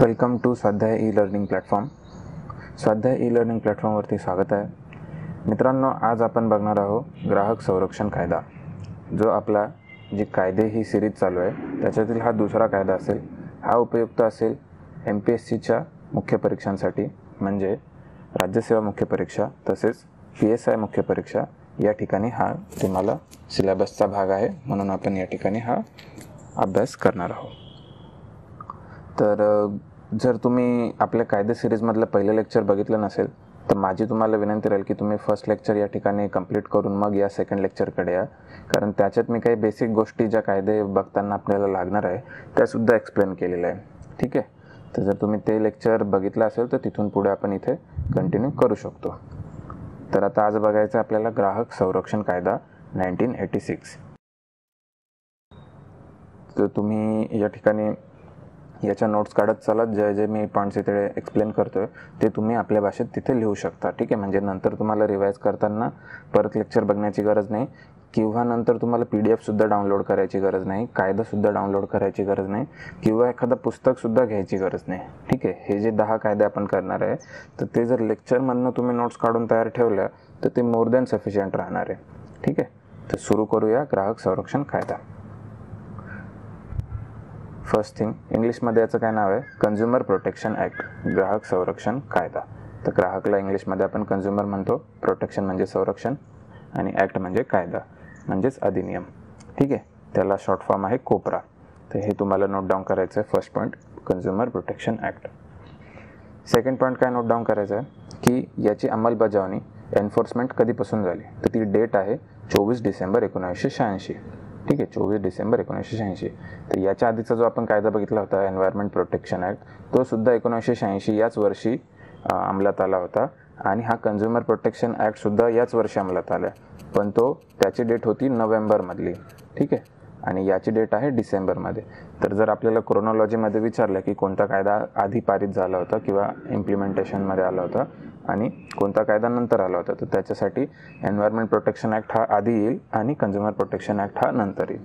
Welcome to Swadhyay e learning platform. Swadhyay e learning प्लॅटफॉर्मवरती स्वागत आहे. मित्रांनो आज आपण बघणार आहोत ग्राहक संरक्षण कायदा. जो आपला जी कायदे ही सिरीज चालू आहे त्याच्यातील हा दुसरा कायदा असेल हा उपयुक्त असेल एम पी एस सीच्या मुख्य परीक्षांसाठी म्हणजे राज्यसेवा मुख्य परीक्षा तसेच पी एस आय मुख्य परीक्षा या ठिकाणी हा तुम्हाला सिलेबसचा भाग आहे. म्हणून आपण या ठिकाणी हा अभ्यास करणार आहोत. तर जर तुम्ही आपल्या कायदे सिरीजमधलं पहिलं लेक्चर बघितलं नसेल तर माझी तुम्हाला विनंती राहील की तुम्ही फर्स्ट लेक्चर या ठिकाणी कंप्लीट करून मग या सेकंड लेक्चरकडे या. कारण त्याच्यात मी काही बेसिक गोष्टी ज्या कायदे बघताना आपल्याला लागणार आहे त्यासुद्धा एक्सप्लेन केलेल्या आहे ठीक आहे? तर जर तुम्ही ते लेक्चर बघितलं असेल तर तिथून पुढे आपण इथे कंटिन्यू करू शकतो. तर आता आज बघायचं आहे आपल्याला ग्राहक संरक्षण कायदा नाईन्टीन एटी सिक्स तर तुम्ही या ठिकाणी याच्या नोट्स काढत चालत जे जे मी पॉईंट्स इथे एक्सप्लेन करतोय. ते तुम्ही आपल्या भाषेत तिथे लिहू शकता. ठीक आहे? म्हणजे नंतर तुम्हाला रिवाईज करताना परत लेक्चर बघण्याची गरज नाही. किंवा नंतर तुम्हाला पी डी एफसुद्धा डाउनलोड करायची गरज नाही. कायदासुद्धा डाउनलोड करायची गरज नाही. किंवा एखादं पुस्तकसुद्धा घ्यायची गरज नाही. ठीक आहे? हे जे दहा कायदे आपण करणार आहे तर ते जर लेक्चरमधनं तुम्ही नोट्स काढून तयार ठेवल्या तर ते मोर दॅन सफिशियंट राहणार आहे. ठीक आहे? तर सुरू करूया ग्राहक संरक्षण कायदा. फर्स्ट थिंग इंग्लिशमध्ये याचं काय नाव आहे? कन्झ्युमर प्रोटेक्शन ॲक्ट ग्राहक संरक्षण कायदा. तर ग्राहकला इंग्लिशमध्ये आपण कन्झ्युमर म्हणतो. प्रोटेक्शन म्हणजे संरक्षण आणि ॲक्ट म्हणजे कायदा म्हणजेच अधिनियम. ठीक आहे? त्याला शॉर्ट फॉर्म आहे कोपरा. तर हे तुम्हाला नोट डाऊन करायचं आहे first point consumer protection act second point काय नोट डाऊन करायचं आहे की याची अंमलबजावणी एन्फोर्समेंट कधीपासून झाली? तर ती डेट आहे चोवीस डिसेंबर एकोणीसशे शहाऐंशी. ठीक आहे चोवीस डिसेंबर एकोणीसशे शहाऐंशी. तर याच्या आधीचा जो आपण कायदा बघितला होता एन्व्हायरमेंट प्रोटेक्शन ॲक्ट तो सुद्धा एकोणीसशे शहाऐंशी याच वर्षी अंमलात आला होता. आणि हा कन्झ्युमर प्रोटेक्शन ॲक्टसुद्धा याच वर्षी अंमलात आला. पण तो त्याची डेट होती नोव्हेंबरमधली. ठीक आहे? आणि याची डेट आहे डिसेंबरमध्ये. तर जर आपल्याला क्रोनॉलॉजीमध्ये विचारलं की कोणता कायदा आधी पारित झाला होता किंवा इम्प्लिमेंटेशनमध्ये आला होता आणि कोणता कायदा नंतर आला होता तर त्याच्यासाठी एन्व्हायरमेंट प्रोटेक्शन ॲक्ट हा आधी येईल आणि कन्झ्युमर प्रोटेक्शन ॲक्ट हा नंतर येईल.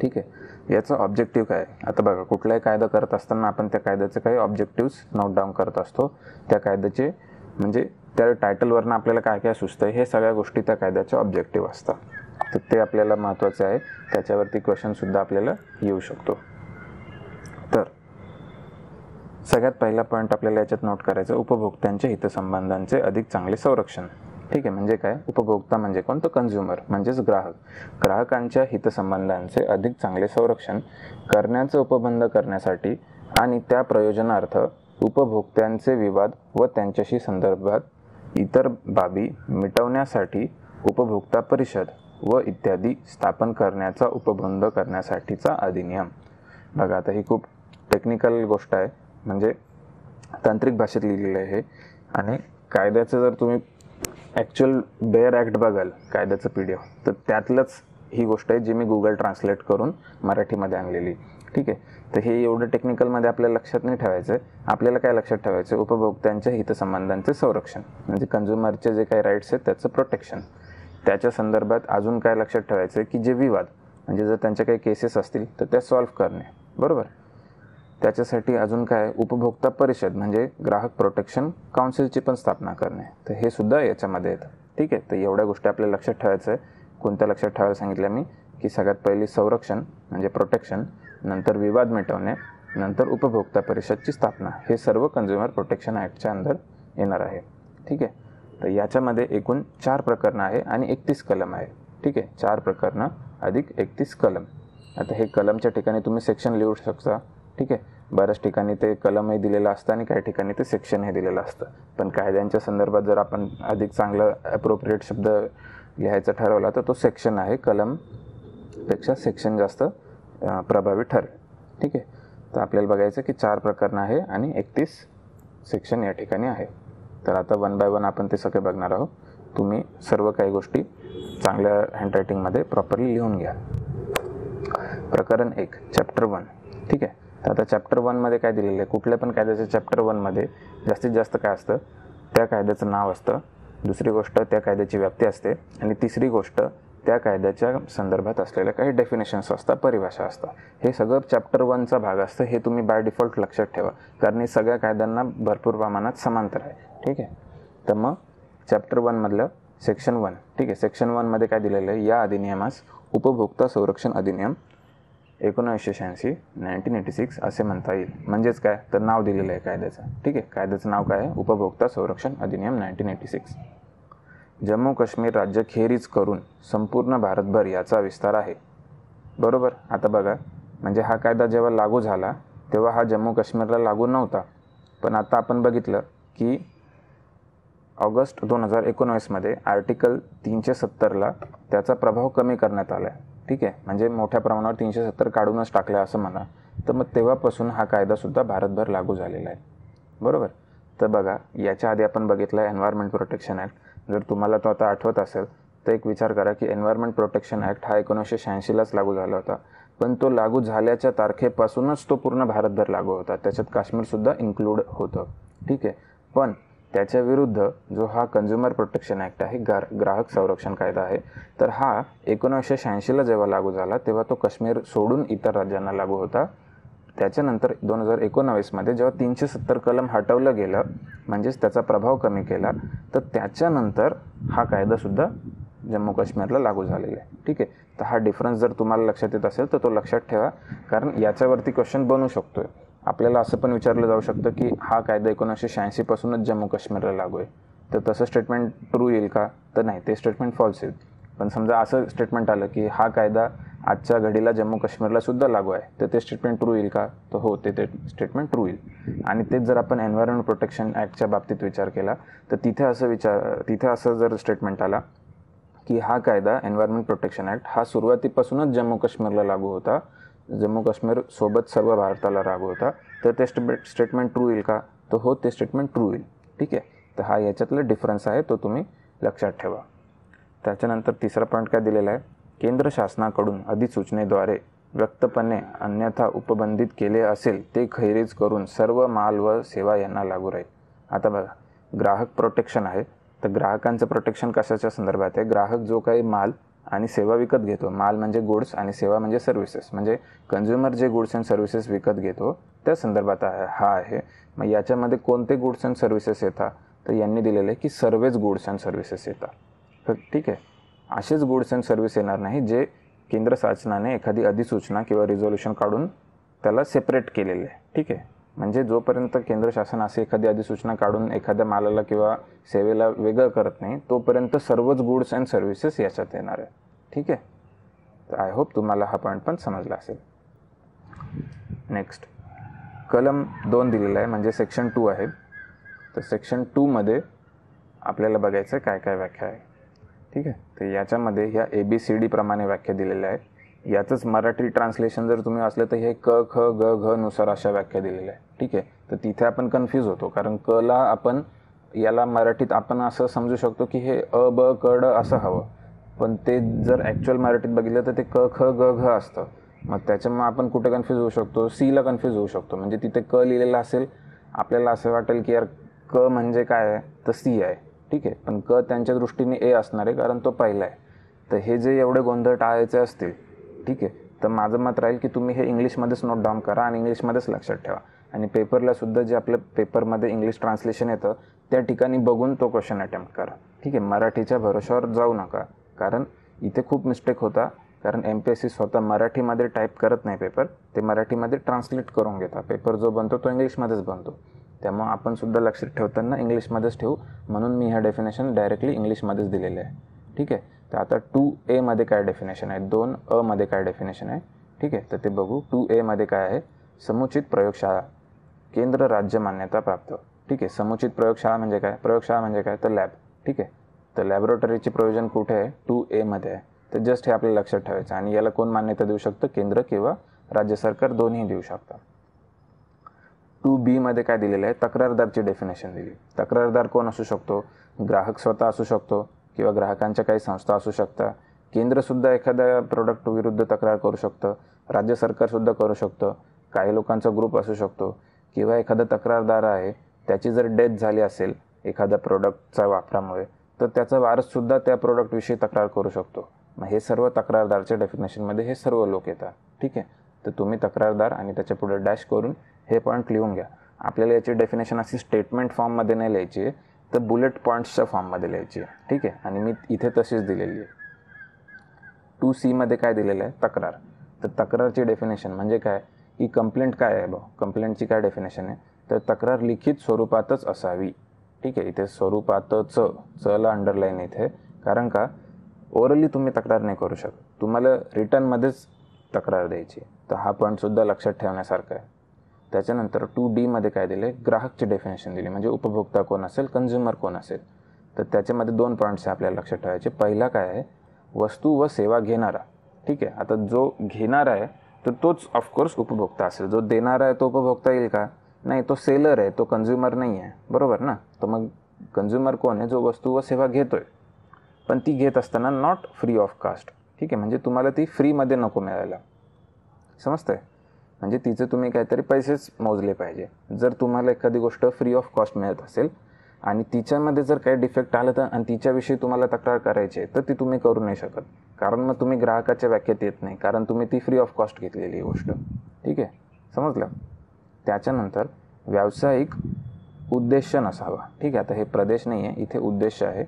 ठीक आहे? याचं ऑब्जेक्टिव्ह काय? आहे? आता बघा कुठलाही कायदा करत असताना आपण त्या कायद्याचे काही ऑब्जेक्टिव्स नोट डाऊन करत असतो. त्या कायद्याचे म्हणजे त्या टायटलवरनं आपल्याला काय काय सुचतं हे सगळ्या गोष्टी त्या कायद्याचे ऑब्जेक्टिव्ह असतात. तर ते आपल्याला महत्त्वाचे आहे. त्याच्यावरती क्वेश्चनसुद्धा आपल्याला येऊ शकतो. सगळ्यात पहिला पॉईंट आपल्याला याच्यात नोट करायचं उपभोक्त्यांच्या हितसंबंधांचे अधिक चांगले संरक्षण. ठीक आहे म्हणजे काय? उपभोक्ता म्हणजे कोण? तर कन्झ्युमर म्हणजेच ग्राहक. ग्राहकांच्या हितसंबंधांचे अधिक चांगले संरक्षण करण्याचं उपबंध करण्यासाठी आणि त्या प्रयोजनार्थ उपभोक्त्यांचे विवाद व त्यांच्याशी संदर्भात इतर बाबी मिटवण्यासाठी उपभोक्ता परिषद व इत्यादी स्थापन करण्याचा उपबंध करण्यासाठीचा अधिनियम. बघा आता ही खूप टेक्निकल गोष्ट आहे. म्हणजे तांत्रिक भाषेत लिहिलेलं आहे हे. आणि कायद्याचं जर तुम्ही ॲक्च्युअल बेअर ॲक्ट बघाल कायद्याचं पी डी एफ तर त्यातलंच ही गोष्ट आहे जी मी गुगल ट्रान्सलेट करून मराठीमध्ये आणलेली. ठीक आहे? तर हे एवढं टेक्निकलमध्ये आपल्याला लक्षात नाही ठेवायचं आहे आपल्याला काय लक्षात ठेवायचं आहे उपभोक्त्यांच्या हितसंबंधांचे संरक्षण. म्हणजे कन्झ्युमरचे जे काही राईट्स आहेत त्याचं प्रोटेक्शन त्याच्या संदर्भात अजून काय लक्षात ठेवायचं आहे की जे विवाद म्हणजे जर त्यांच्या काही केसेस असतील तर त्या सॉल्व्ह करणे. बरोबर? त्याच्यासाठी अजून काय उपभोक्ता परिषद म्हणजे ग्राहक प्रोटेक्शन काउन्सिलची पण स्थापना करणे. तर हे सुद्धा याच्यामध्ये येतं. ठीक आहे? तर एवढ्या गोष्टी आपल्याला लक्षात ठेवायचं आहे. कोणत्या लक्षात ठेवायला सांगितलं मी? की सगळ्यात पहिली संरक्षण म्हणजे प्रोटेक्शन नंतर विवाद मिटवणे नंतर उपभोक्ता परिषदची स्थापना. हे सर्व कन्झ्युमर प्रोटेक्शन ॲक्टच्या अंदर येणार आहे. ठीक आहे? तर याच्यामध्ये एकूण चार प्रकरणं आहे आणि एकतीस कलम आहे. ठीक आहे? चार प्रकरणं अधिक एकतीस कलम. आता हे कलमच्या ठिकाणी तुम्ही सेक्शन लिहू शकता. ठीक आहे? बऱ्याच ठिकाणी ते कलमही दिलेलं असतं आणि काही ठिकाणी ते सेक्शन हे दिलेलं असतं. पण कायद्यांच्या संदर्भात जर आपण अधिक चांगलं ॲप्रोप्रिएट शब्द लिहायचा ठरवला तर तो सेक्शन आहे. कलमपेक्षा सेक्शन जास्त प्रभावी ठरेल. ठीक आहे? तर आपल्याला बघायचं की चार प्रकरणं आहे आणि एकतीस सेक्शन या ठिकाणी आहे. तर आता वन बाय वन आपण ते सगळे बघणार आहोत. तुम्ही सर्व काही गोष्टी चांगल्या हँडरायटिंगमध्ये प्रॉपरली लिहून घ्या. प्रकरण एक चॅप्टर वन ठीक आहे? तर आता चॅप्टर वनमध्ये काय दिलेलं आहे? कुठल्या पण कायद्याचं चॅप्टर वनमध्ये जास्तीत जास्त काय असतं? त्या कायद्याचं नाव असतं. दुसरी गोष्ट त्या कायद्याची व्याप्ती असते. आणि तिसरी गोष्ट त्या कायद्याच्या संदर्भात असलेल्या काही डेफिनेशन्स असतात परिभाषा असतात. हे सगळं चॅप्टर वनचा भाग असतं. हे तुम्ही बाय डिफॉल्ट लक्षात ठेवा. कारण हे सगळ्या कायद्यांना भरपूर प्रमाणात समांतर आहे. ठीक आहे? तर मग चॅप्टर वनमधलं सेक्शन वन ठीक आहे? सेक्शन वनमध्ये काय दिलेलं आहे? या अधिनियमास उपभोक्ता संरक्षण अधिनियम एकोणीसशे शहाऐंशी नाईन्टीन एटी सिक्स असे म्हणता येईल. म्हणजेच काय? तर नाव दिलेलं आहे कायद्याचं. ठीक आहे? कायद्याचं नाव काय आहे? उपभोक्ता संरक्षण अधिनियम nineteen eighty six. Jammu Kashmir राज्य खेरीज करून संपूर्ण भारतभर याचा विस्तार आहे. बरोबर? आता बघा. म्हणजे हा कायदा जेव्हा लागू झाला तेव्हा हा जम्मू काश्मीरला लागू नव्हता. पण आता आपण बघितलं की ऑगस्ट दोन हजार एकोणावीसमध्ये आर्टिकल तीनशे सत्तरला त्याचा प्रभाव कमी करण्यात आला आहे ठीक आहे. म्हणजे मोठ्या प्रमाणावर तीनशे सत्तर काढूनच टाकलं असं म्हणा. तर मग तेव्हापासून हा कायदासुद्धा भारतभर लागू झालेला आहे. बरोबर? तर बघा याच्या आधी आपण बघितलं आहे एन्व्हायरमेंट प्रोटेक्शन ॲक्ट जर तुम्हाला तो आता आठवत असेल तर एक विचार करा की एन्व्हायरमेंट प्रोटेक्शन ॲक्ट हा एकोणीसशे शहाऐंशीलाच लागू झाला होता. पण तो लागू झाल्याच्या तारखेपासूनच तो पूर्ण भारतभर लागू होता. त्याच्यात काश्मीरसुद्धा इन्क्लूड होतं. ठीक आहे. पण त्याच्या विरुद्ध जो हा कन्झ्युमर प्रोटेक्शन ॲक्ट आहे गार ग्राहक संरक्षण कायदा आहे तर हा एकोणीसशे शहाऐंशीला जेव्हा लागू झाला तेव्हा तो काश्मीर सोडून इतर राज्यांना लागू होता. त्याच्यानंतर दोन हजार एकोणावीसमध्ये जेव्हा तीनशे सत्तर कलम हटवलं गेलं म्हणजेच त्याचा प्रभाव कमी केला तर त्याच्यानंतर हा कायदासुद्धा जम्मू काश्मीरला लागू झालेला आहे. ठीक आहे? तर हा डिफरन्स जर तुम्हाला लक्षात येत असेल तर तो लक्षात ठेवा कारण याच्यावरती क्वेश्चन बनू शकतो आहे आपल्याला असं पण विचारलं जाऊ शकतं की हा कायदा एकोणीसशे शहाऐंशीपासूनच जम्मू काश्मीरला लागू आहे. तर तसं स्टेटमेंट ट्रू येईल का? तर नाही ते स्टेटमेंट फॉल्स येईल. पण समजा असं स्टेटमेंट आलं की हा कायदा आजच्या घडीला जम्मू काश्मीरला सुद्धा लागू आहे तर ते स्टेटमेंट ट्रू येईल का? तर हो ते ते स्टेटमेंट ट्रू येईल. आणि तेच जर आपण एन्व्हायरमेंट प्रोटेक्शन ॲक्टच्या बाबतीत विचार केला तर तिथे असं विचार तिथे असं जर स्टेटमेंट आला की हा कायदा एन्व्हायरमेंट प्रोटेक्शन ॲक्ट हा सुरुवातीपासूनच जम्मू काश्मीरला लागू होता जम्मू काश्मीर सोबत सर्व भारताला लागू होता तर ते स्टेटमेंट ट्रू येईल का? तर हो ते स्टेटमेंट ट्रू येईल. ठीक आहे? तर हा याच्यातला डिफरन्स आहे तो तुम्ही लक्षात ठेवा. त्याच्यानंतर तिसरा पॉईंट काय दिलेला आहे? केंद्र शासनाकडून अधिसूचनेद्वारे व्यक्तपणे अन्यथा उपबंधित केले असेल ते खैरीज करून सर्व माल व सेवा यांना लागू राहील. आता बघा ग्राहक प्रोटेक्शन आहे. तर ग्राहकांचं प्रोटेक्शन कशाच्या संदर्भात आहे? ग्राहक जो काही माल आणि सेवा विकत घेतो. माल म्हणजे गुड्स आणि सेवा म्हणजे सर्व्हिसेस म्हणजे कन्झ्युमर जे गुड्स अँड सर्व्हिसेस विकत घेतो त्या संदर्भात आहे हा आहे. मग याच्यामध्ये कोणते गुड्स अँड सर्व्हिसेस येतात? तर यांनी दिलेलं आहे की सर्वच गुड्स अँड सर्व्हिसेस येतात. ठीक आहे. असेच गुड्स अँड सर्व्हिस येणार नाही जे केंद्र शासनाने एखादी अधिसूचना किंवा रिझोल्युशन काढून त्याला सेपरेट केलेले आहे. ठीक आहे. म्हणजे जोपर्यंत केंद्र शासन असे एखादी अधिसूचना काढून एखाद्या मालाला किंवा सेवेला वेगळं करत नाही तोपर्यंत सर्वच गुड्स अँड सर्व्हिसेस याच्यात येणार आहे. ठीक आहे? तर आय होप तुम्हाला हा पॉईंट पण समजला असेल. नेक्स्ट कलम दोन दिलेला आहे म्हणजे सेक्शन टू आहे. तर सेक्शन टूमध्ये आपल्याला बघायचं काय काय व्याख्या आहे. ठीक आहे? तर याच्यामध्ये ह्या ए बी सी डीप्रमाणे व्याख्या दिलेल्या आहेत. याचंच मराठी ट्रान्सलेशन जर तुम्ही असलं तर हे क ख ग घ नुसार अशा व्याख्या दिलेल्या आहे ठीक आहे? तर तिथे आपण कन्फ्यूज होतो कारण क ला आपण याला मराठीत आपण असं समजू शकतो की हे अ ब क ड असं हवं. पण ते जर ॲक्च्युअल मराठीत बघितलं तर ते क ख ग घ असतं. मग त्याच्यामुळे आपण कुठे कन्फ्यूज होऊ शकतो? सीला कन्फ्यूज होऊ शकतो. म्हणजे तिथे क लिहिलेलं असेल आपल्याला असं वाटेल की यार क म्हणजे काय आहे? तर सी आहे. ठीक आहे? पण क त्यांच्या दृष्टीने ए असणार आहे कारण तो पहिला आहे. तर हे जे एवढे गोंधळ टाळायचे असतील ठीक आहे. तर माझं मत राहील की तुम्ही हे इंग्लिशमध्येच नोट डाऊन करा आणि इंग्लिशमध्येच लक्षात ठेवा. आणि पेपरला सुद्धा जे आपल्या पेपरमध्ये इंग्लिश ट्रान्सलेशन येतं त्या ठिकाणी बघून तो क्वेश्चन अटेम्प्ट करा. ठीक आहे. मराठीच्या भरोशावर जाऊ नका. कारण इथे खूप मिस्टेक होता. कारण एम पी एस सी स्वतः मराठीमध्ये टाईप करत नाही पेपर ते मराठीमध्ये ट्रान्सलेट करून घेता पेपर जो बनतो तो इंग्लिशमध्येच बनतो. त्यामुळं आपण सुद्धा लक्षात ठेवताना इंग्लिशमध्येच ठेवू. म्हणून मी ह्या डेफिनेशन डायरेक्टली इंग्लिशमध्येच दिलेले आहे. ठीक आहे. तर आता टू एमध्ये काय डेफिनेशन आहे? दोन अमध्ये काय डेफिनेशन आहे? ठीक आहे तर ते बघू. टू एमध्ये काय आहे? समुचित प्रयोगशाळा. केंद्र राज्य मान्यता प्राप्त. ठीक आहे समुचित प्रयोगशाळा म्हणजे काय? प्रयोगशाळा म्हणजे काय? तर लॅब ठीक आहे तर लॅबोरेटरीचे प्रयोजन कुठे आहे? टू एमध्ये आहे. तर जस्ट हे आपल्या लक्षात ठेवायचं आणि याला कोण मान्यता देऊ शकतं? केंद्र किंवा राज्य सरकार दोन्ही देऊ शकतं. टू बीमध्ये काय दिलेलं आहे? तक्रारदारची डेफिनेशन दिली. तक्रारदार कोण असू शकतो? ग्राहक स्वतः असू शकतो. किंवा ग्राहकांच्या काही संस्था असू शकतात केंद्रसुद्धा एखाद्या प्रोडक्ट विरुद्ध तक्रार करू शकतं. राज्य सरकारसुद्धा करू शकतं. काही लोकांचा ग्रुप असू शकतो. किंवा एखादा तक्रारदार आहे त्याची जर डेथ झाली असेल एखाद्या प्रोडक्टच्या वापरामुळे तर त्याचा वारससुद्धा त्या प्रोडक्टविषयी तक्रार करू शकतो. मग हे सर्व तक्रारदारच्या डेफिनेशनमध्ये हे सर्व लोक येतात. ठीक आहे? तर तुम्ही तक्रारदार आणि त्याच्या पुढे डॅश करून हे पॉईंट लिहून घ्या. आपल्याला याची डेफिनेशन अशी स्टेटमेंट फॉर्ममध्ये नाही लिहायची आहे. तर बुलेट पॉईंट्सच्या फॉर्ममध्ये लिहायची आहे. ठीक आहे? आणि मी इथे तशीच दिलेली आहे. टू सीमध्ये काय दिलेलं आहे? तक्रार. तर तक्रारची डेफिनेशन म्हणजे काय? की कंप्लेंट काय आहे भाऊ? कंप्लेंटची काय डेफिनेशन आहे? तर तक्रार लिखित स्वरूपातच असावी. ठीक आहे? इथे स्वरूपातच चला अंडरलाईन इथे. कारण का? ओरली तुम्ही तक्रार नाही करू शकत. तुम्हाला रिटर्नमध्येच तक्रार द्यायची तर हा पॉईंटसुद्धा लक्षात ठेवण्यासारखा आहे. त्याच्यानंतर टू डीमध्ये काय दिले ग्राहकची डेफिनेशन दिली. म्हणजे उपभोक्ता कोण असेल कन्झ्युमर कोण असेल. तर त्याच्यामध्ये दोन पॉईंट्स आहे आपल्याला लक्षात ठेवायचे. पहिला काय आहे? वस्तू व सेवा घेणारा. ठीक आहे? आता जो घेणारा आहे तर तोच ऑफकोर्स उपभोक्ता असेल. जो देणारा आहे तो उपभोक्ता येईल का? नाही तो सेलर आहे तो कन्झ्युमर नाही आहे. बरोबर ना? तर मग कन्झ्युमर कोण आहे? जो वस्तू व सेवा घेतो आहे पण ती घेत असताना नॉट फ्री ऑफ कास्ट ठीक आहे? म्हणजे तुम्हाला ती फ्रीमध्ये नको मिळायला. समजतंय? म्हणजे तिचे तुम्ही काहीतरी पैसेच मोजले पाहिजे. जर तुम्हाला एखादी गोष्ट फ्री ऑफ कॉस्ट मिळत असेल आणि तिच्यामध्ये जर काही डिफेक्ट आलं तर आणि तिच्याविषयी तुम्हाला तक्रार करायची आहे तर ती तुम्ही करू नाही शकत. कारण मग तुम्ही ग्राहकाच्या व्याख्यात येत नाही कारण तुम्ही ती फ्री ऑफ कॉस्ट घेतलेली गोष्ट. ठीक आहे? समजलं? त्याच्यानंतर व्यावसायिक उद्देश नसावा. ठीक आहे? आता हे प्रदेश नाही आहे इथे उद्देश आहे.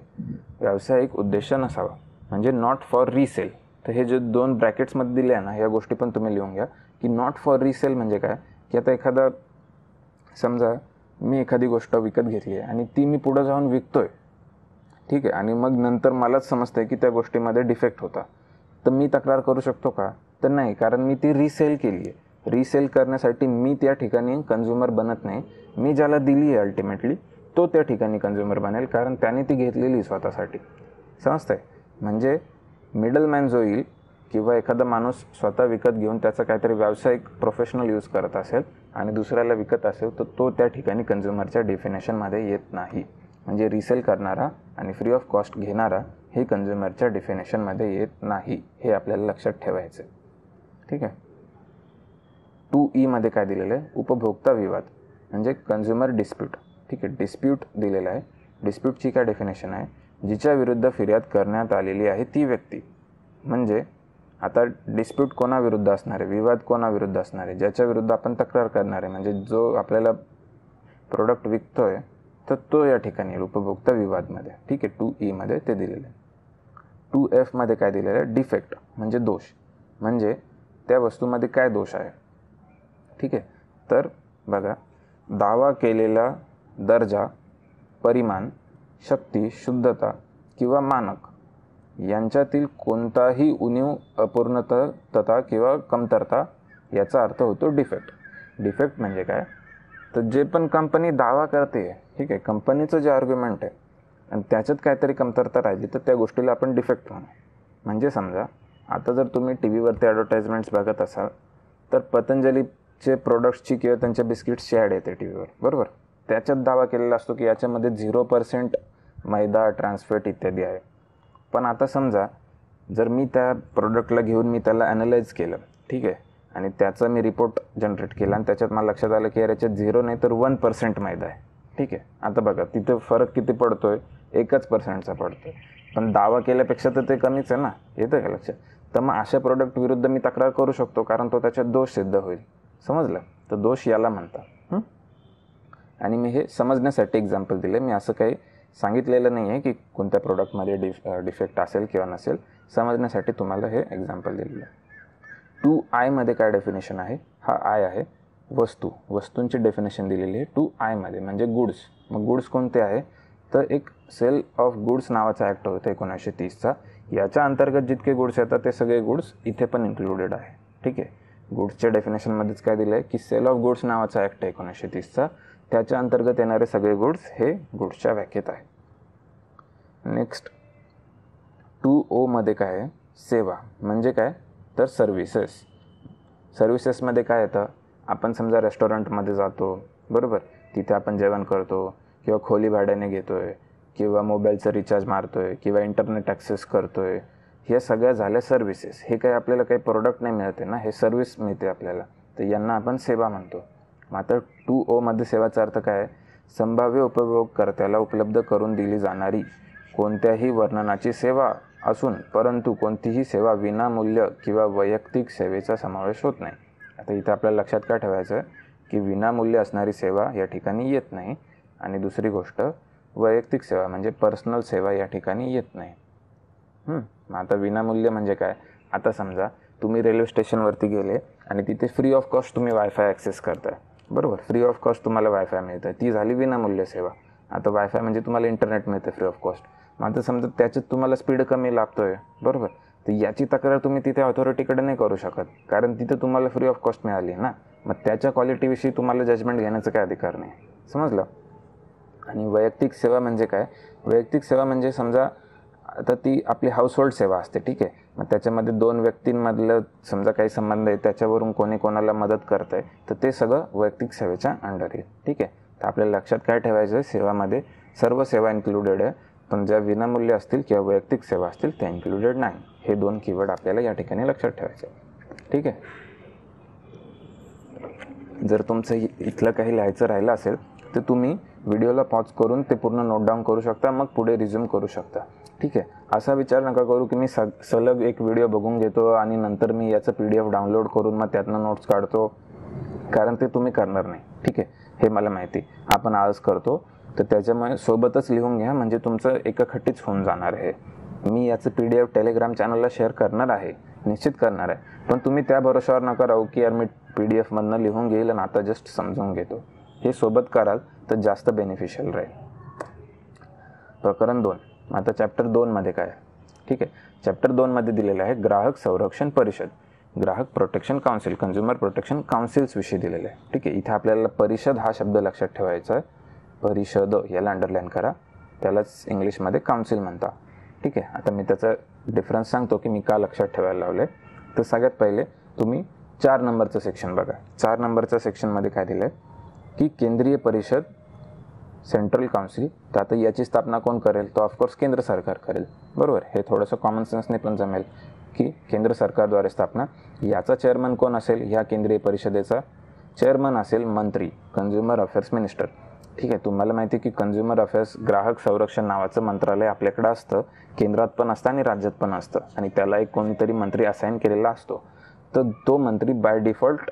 व्यावसायिक उद्देश नसावा. म्हणजे नॉट फॉर रिसेल तर हे जे दोन ब्रॅकेट्समध्ये दिले आहे ना ह्या गोष्टी पण तुम्ही लिहून घ्या. की नॉट फॉर रिसेल म्हणजे काय? की आता एखादा समजा मी एखादी गोष्ट विकत घेतली आहे आणि ती मी पुढं जाऊन विकतोय ठीक आहे? आणि मग नंतर मलाच समजतंय की त्या गोष्टीमध्ये डिफेक्ट होता. तर मी तक्रार करू शकतो का? तर नाही कारण मी ती रिसेल केली आहे. रिसेल करण्यासाठी मी त्या ठिकाणी कन्झ्युमर बनत नाही. मी ज्याला दिली आहे अल्टिमेटली तो त्या ठिकाणी कन्झ्युमर बनेल कारण त्याने ती घेतलेली स्वतःसाठी. समजतंय? म्हणजे मिडलमॅन जो येईल किंवा एखादा माणूस स्वतः विकत घेऊन त्याचा काहीतरी व्यावसायिक प्रोफेशनल यूज करत असेल आणि दुसऱ्याला विकत असेल तर तो त्या ठिकाणी कन्झ्युमरच्या डेफिनेशनमध्ये येत नाही. म्हणजे रिसेल करणारा आणि फ्री ऑफ कॉस्ट घेणारा हे कन्झ्युमरच्या डेफिनेशनमध्ये येत नाही हे आपल्याला लक्षात ठेवायचं ठीक आहे? टू ईमध्ये e काय दिलेलं आहे? उपभोक्ता विवाद म्हणजे कन्झ्युमर डिस्प्यूट ठीक आहे? डिस्प्यूट दिलेला आहे. डिस्प्यूटची काय डेफिनेशन आहे? जिच्या विरुद्ध फिर्याद करण्यात आलेली आहे ती व्यक्ती. म्हणजे आता डिस्प्यूट कोणाविरुद्ध असणार आहे? विवाद कोणाविरुद्ध असणार आहे? ज्याच्या विरुद्ध आपण तक्रार करणार आहे म्हणजे जो आपल्याला प्रोडक्ट विकतो आहे तर तो या ठिकाणी उपभोक्ता विवादमध्ये. ठीक आहे टू ईमध्ये e ते दिलेलं आहे. टू एफमध्ये काय दिलेलं आहे? डिफेक्ट म्हणजे दोष. म्हणजे त्या वस्तूमध्ये काय दोष आहे? ठीक आहे तर बघा दावा केलेला दर्जा परिमाण शक्ती शुद्धता किंवा मानक यांच्यातील कोणताही उणीव अपूर्णतता किंवा कमतरता याचा अर्थ होतो डिफेक्ट. डिफेक्ट म्हणजे काय? तर जे पण कंपनी दावा करते ठीक आहे कंपनीचं जे आर्ग्युमेंट आहे आणि त्याच्यात काहीतरी कमतरता राहिली तर त्या गोष्टीला आपण डिफेक्ट म्हणू. म्हणजे समजा आता जर तुम्ही टी व्हीवरती ॲडव्हर्टाईजमेंट्स बघत असाल तर पतंजलीचे प्रोडक्ट्सची किंवा त्यांच्या बिस्किट्सची ॲड येते टी व्हीवर बरोबर? त्याच्यात दावा केलेला असतो की याच्यामध्ये झिरो पर्सेंट मैदा ट्रान्सफेट इत्यादी आहे. पण आता समजा जर मी त्या प्रोडक्टला घेऊन मी त्याला ॲनालाइज केलं ठीक आहे? आणि त्याचा मी रिपोर्ट जनरेट केला आणि त्याच्यात मला लक्षात आलं की यार याच्यात झिरो नाही तर वन पर्सेंट मैदा आहे. ठीक आहे? आता बघा तिथे फरक किती पडतो आहे एकच पर्सेंटचा पडतो आहे पण दावा केल्यापेक्षा तर ते कमीच आहे ना? येतं का लक्षात? तर मग अशा प्रोडक्ट विरुद्ध मी तक्रार करू शकतो कारण तो त्याच्यात दोष सिद्ध होईल. समजलं? तर दोष याला म्हणतात. आणि मी हे समजण्यासाठी एक्झाम्पल दिले. मी असं काही सांगितलेलं नाही आहे की कोणत्या प्रोडक्टमध्ये डिफ डिफेक्ट असेल किंवा नसेल. समजण्यासाठी तुम्हाला हे एक्झाम्पल दिलेलं आहे. टू आयमध्ये काय डेफिनेशन आहे? हा आय आहे वस्तू. वस्तूंची डेफिनेशन दिलेली आहे टू आयमध्ये म्हणजे गुड्स मग गुड्स कोणते आहे? तर एक सेल ऑफ गुड्स नावाचा ॲक्ट होता एकोणीसशे तीसचा याच्या अंतर्गत जितके गुड्स येतात ते सगळे गुड्स इथे पण इन्क्लुडेड आहे. ठीक आहे? गुड्सच्या डेफिनेशनमध्येच काय दिलं आहे की सेल ऑफ गुड्स नावाचा ॲक्ट आहे एकोणीसशे तीसचा त्याच्या अंतर्गत येणारे सगळे गुड्स हे गुड्सच्या व्याख्येत आहे. नेक्स्ट टू ओमध्ये काय आहे? सेवा. म्हणजे काय? तर सर्व्हिसेस सर्व्हिसेसमध्ये काय येतं? आपण समजा रेस्टॉरंटमध्ये जातो बरोबर? तिथे आपण जेवण करतो किंवा खोली भाड्याने घेतो आहे किंवा मोबाईलचं रिचार्ज मारतो आहे किंवा इंटरनेट ॲक्सेस करतो आहे ह्या सगळ्या झाल्या सर्व्हिसेस हे काही आपल्याला काही प्रोडक्ट नाही मिळते ना? हे सर्व्हिस मिळते आपल्याला. तर यांना आपण सेवा म्हणतो. मात्र टू ओमध्ये सेवाचा अर्थ काय आहे? संभाव्य उपभोगकर्त्याला उपलब्ध करून दिली जाणारी कोणत्याही वर्णनाची सेवा असून परंतु कोणतीही सेवा विनामूल्य किंवा वैयक्तिक सेवेचा समावेश होत नाही. आता इथं आपल्या लक्षात काय ठेवायचं की विनामूल्य असणारी सेवा या ठिकाणी येत नाही. आणि दुसरी गोष्ट वैयक्तिक सेवा म्हणजे पर्सनल सेवा या ठिकाणी येत नाही. मग आता विनामूल्य म्हणजे काय? आता समजा तुम्ही रेल्वे स्टेशनवरती गेले आणि तिथे फ्री ऑफ कॉस्ट तुम्ही वायफाय ॲक्सेस करताय. बरोबर. फ्री ऑफ कॉस्ट तुम्हाला वायफाय मिळतं ती झाली विनामूल्य सेवा. आता वायफाय म्हणजे तुम्हाला इंटरनेट मिळतं फ्री ऑफ कॉस्ट मग आता समजा त्याच्यात तुम्हाला स्पीड कमी लाभतोय बरोबर. तर याची तक्रार तुम्ही तिथे ऑथॉरिटीकडे नाही करू शकत. कारण तिथे तुम्हाला फ्री ऑफ कॉस्ट मिळाली ना. मग त्याच्या क्वालिटीविषयी तुम्हाला जजमेंट घेण्याचा काय अधिकार नाही. समजलं? आणि वैयक्तिक सेवा म्हणजे काय? वैयक्तिक सेवा म्हणजे समजा आता ती आपली हाऊसहोल्ड सेवा असते ठीक आहे. मग त्याच्यामध्ये दोन व्यक्तींमधलं समजा काही संबंध आहे त्याच्यावरून कोणी कोणाला मदत करत आहे तर ते सगळं वैयक्तिक सेवेच्या अंडर येईल ठीक आहे. तर आपल्याला लक्षात काय ठेवायचं आहे सेवामध्ये सर्व सेवा इन्क्लुडेड आहे पण ज्या विनामूल्य असतील किंवा वैयक्तिक सेवा असतील त्या इन्क्लुडेड नाही. हे दोन कीवर्ड आपल्याला या ठिकाणी लक्षात ठेवायचे ठीक आहे. जर तुमचं इथलं काही लिहायचं राहिलं असेल तर तुम्ही व्हिडिओला पॉज करून ते पूर्ण नोट डाऊन करू शकता मग पुढे रिझ्यूम करू शकता. ठीक आहे. असा विचार नका करू की मी स सलग एक व्हिडिओ बघून घेतो आणि नंतर मी याचं पी डी एफ डाउनलोड करून मग त्यातनं नोट्स काढतो. कारण ते तुम्ही करणार नाही. ठीक आहे. हे मला माहिती. आपण आज करतो. तर त्याच्यामुळे सोबतच लिहून घ्या. म्हणजे तुमचं एकाखट्टीच होऊन जाणार आहे मी याचं पी डी एफ टेलिग्राम चॅनलला शेअर करणार आहे. निश्चित करणार आहे. पण तुम्ही त्या भरोशावर नका राहू की यार मी पी डी एफमधनं लिहून घेईल आणि आता जस्ट समजून घेतो. हे सोबत कराल तर जास्त बेनिफिशियल राहील. प्रकरण दोन. आता चॅप्टर दोनमध्ये काय? ठीक आहे. चॅप्टर दोनमध्ये दिलेलं आहे ग्राहक संरक्षण परिषद. ग्राहक प्रोटेक्शन काउन्सिल कन्झ्युमर प्रोटेक्शन काउन्सिल्सविषयी दिलेलं आहे. ठीक आहे. इथे आपल्याला परिषद हा शब्द लक्षात ठेवायचा आहे. परिषद याला अंडरलाईन करा. त्यालाच इंग्लिशमध्ये काउन्सिल म्हणता. ठीक आहे. आता मी त्याचा डिफरन्स सांगतो की मी का लक्षात ठेवायला लावले तर सगळ्यात पहिले तुम्ही चार नंबरचं सेक्शन बघा. चार नंबरच्या सेक्शनमध्ये काय दिलं आहे की केंद्रीय परिषद सेंट्रल काउन्सिल तर आता याची स्थापना कोण करेल? तो ऑफकोर्स केंद्र सरकार करेल. बरोबर हे थोडंसं कॉमन सेन्सने पण जमेल की केंद्र सरकारद्वारे स्थापना. याचा चेअरमन कोण असेल? ह्या केंद्रीय परिषदेचा चेअरमन असेल मंत्री कन्झ्युमर अफेअर्स मिनिस्टर ठीक आहे तुम्हाला माहिती आहे की कन्झ्युमर अफेअर्स ग्राहक संरक्षण नावाचं मंत्रालय आपल्याकडं असतं केंद्रात पण असतं आणि राज्यात पण असतं. आणि त्याला एक कोणीतरी मंत्री असाईन केलेला असतो. तर तो मंत्री बाय डिफॉल्ट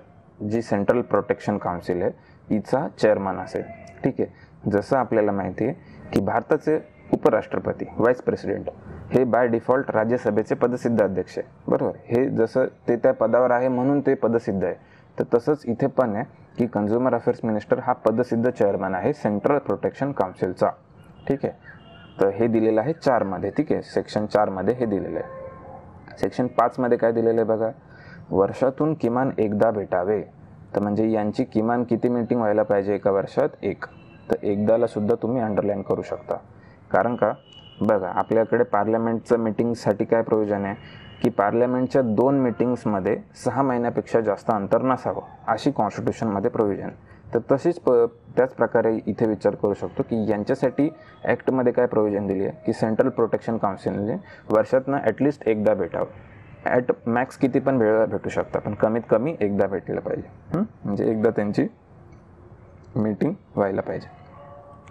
जी सेंट्रल प्रोटेक्शन काउन्सिल आहे हिचा चेअरमन असेल. ठीक आहे जसं आपल्याला माहिती आहे की भारताचे उपराष्ट्रपती व्हाईस प्रेसिडेंट हे बाय डिफॉल्ट राज्यसभेचे पदसिद्ध अध्यक्ष आहे. बरोबर? हे जसं ते त्या पदावर आहे म्हणून ते पदसिद्ध आहे. तर तसंच इथे पण आहे की कन्झ्युमर अफेअर्स मिनिस्टर हा पदसिद्ध चेअरमॅन आहे सेंट्रल प्रोटेक्शन काउन्सिलचा ठीक आहे? तर हे दिलेलं आहे चारमध्ये ठीक आहे? सेक्शन चारमध्ये हे दिलेलं आहे. सेक्शन पाचमध्ये काय दिलेलं आहे बघा? वर्षातून किमान एकदा भेटावे. तर म्हणजे यांची किमान किती मीटिंग व्हायला पाहिजे एका वर्षात? एक. तर एकदाला सुद्धा तुम्ही अंडरलाईन करू शकता. कारण का? बघा आपल्याकडे पार्लमेंटचं मीटिंगसाठी काय प्रयोजन आहे? की पार्लमेंटच्या दोन मिटिंग्समध्ये सहा महिन्यापेक्षा जास्त अंतर नसावं अशी कॉन्स्टिट्यूशनमध्ये प्रोव्हिजन तर तशीच प त्याच प्रकारे इथे विचार करू शकतो की यांच्यासाठी ॲक्टमध्ये काय प्रोव्हिजन दिली आहे? की सेंट्रल प्रोटेक्शन काउन्सिलने वर्षातनं ॲटलिस्ट एकदा भेटावं. ॲट मॅक्स किती पण वेळेला भेटू शकता पण कमीत कमी एकदा भेटलं पाहिजे. म्हणजे एकदा त्यांची मीटिंग व्हायला पाहिजे.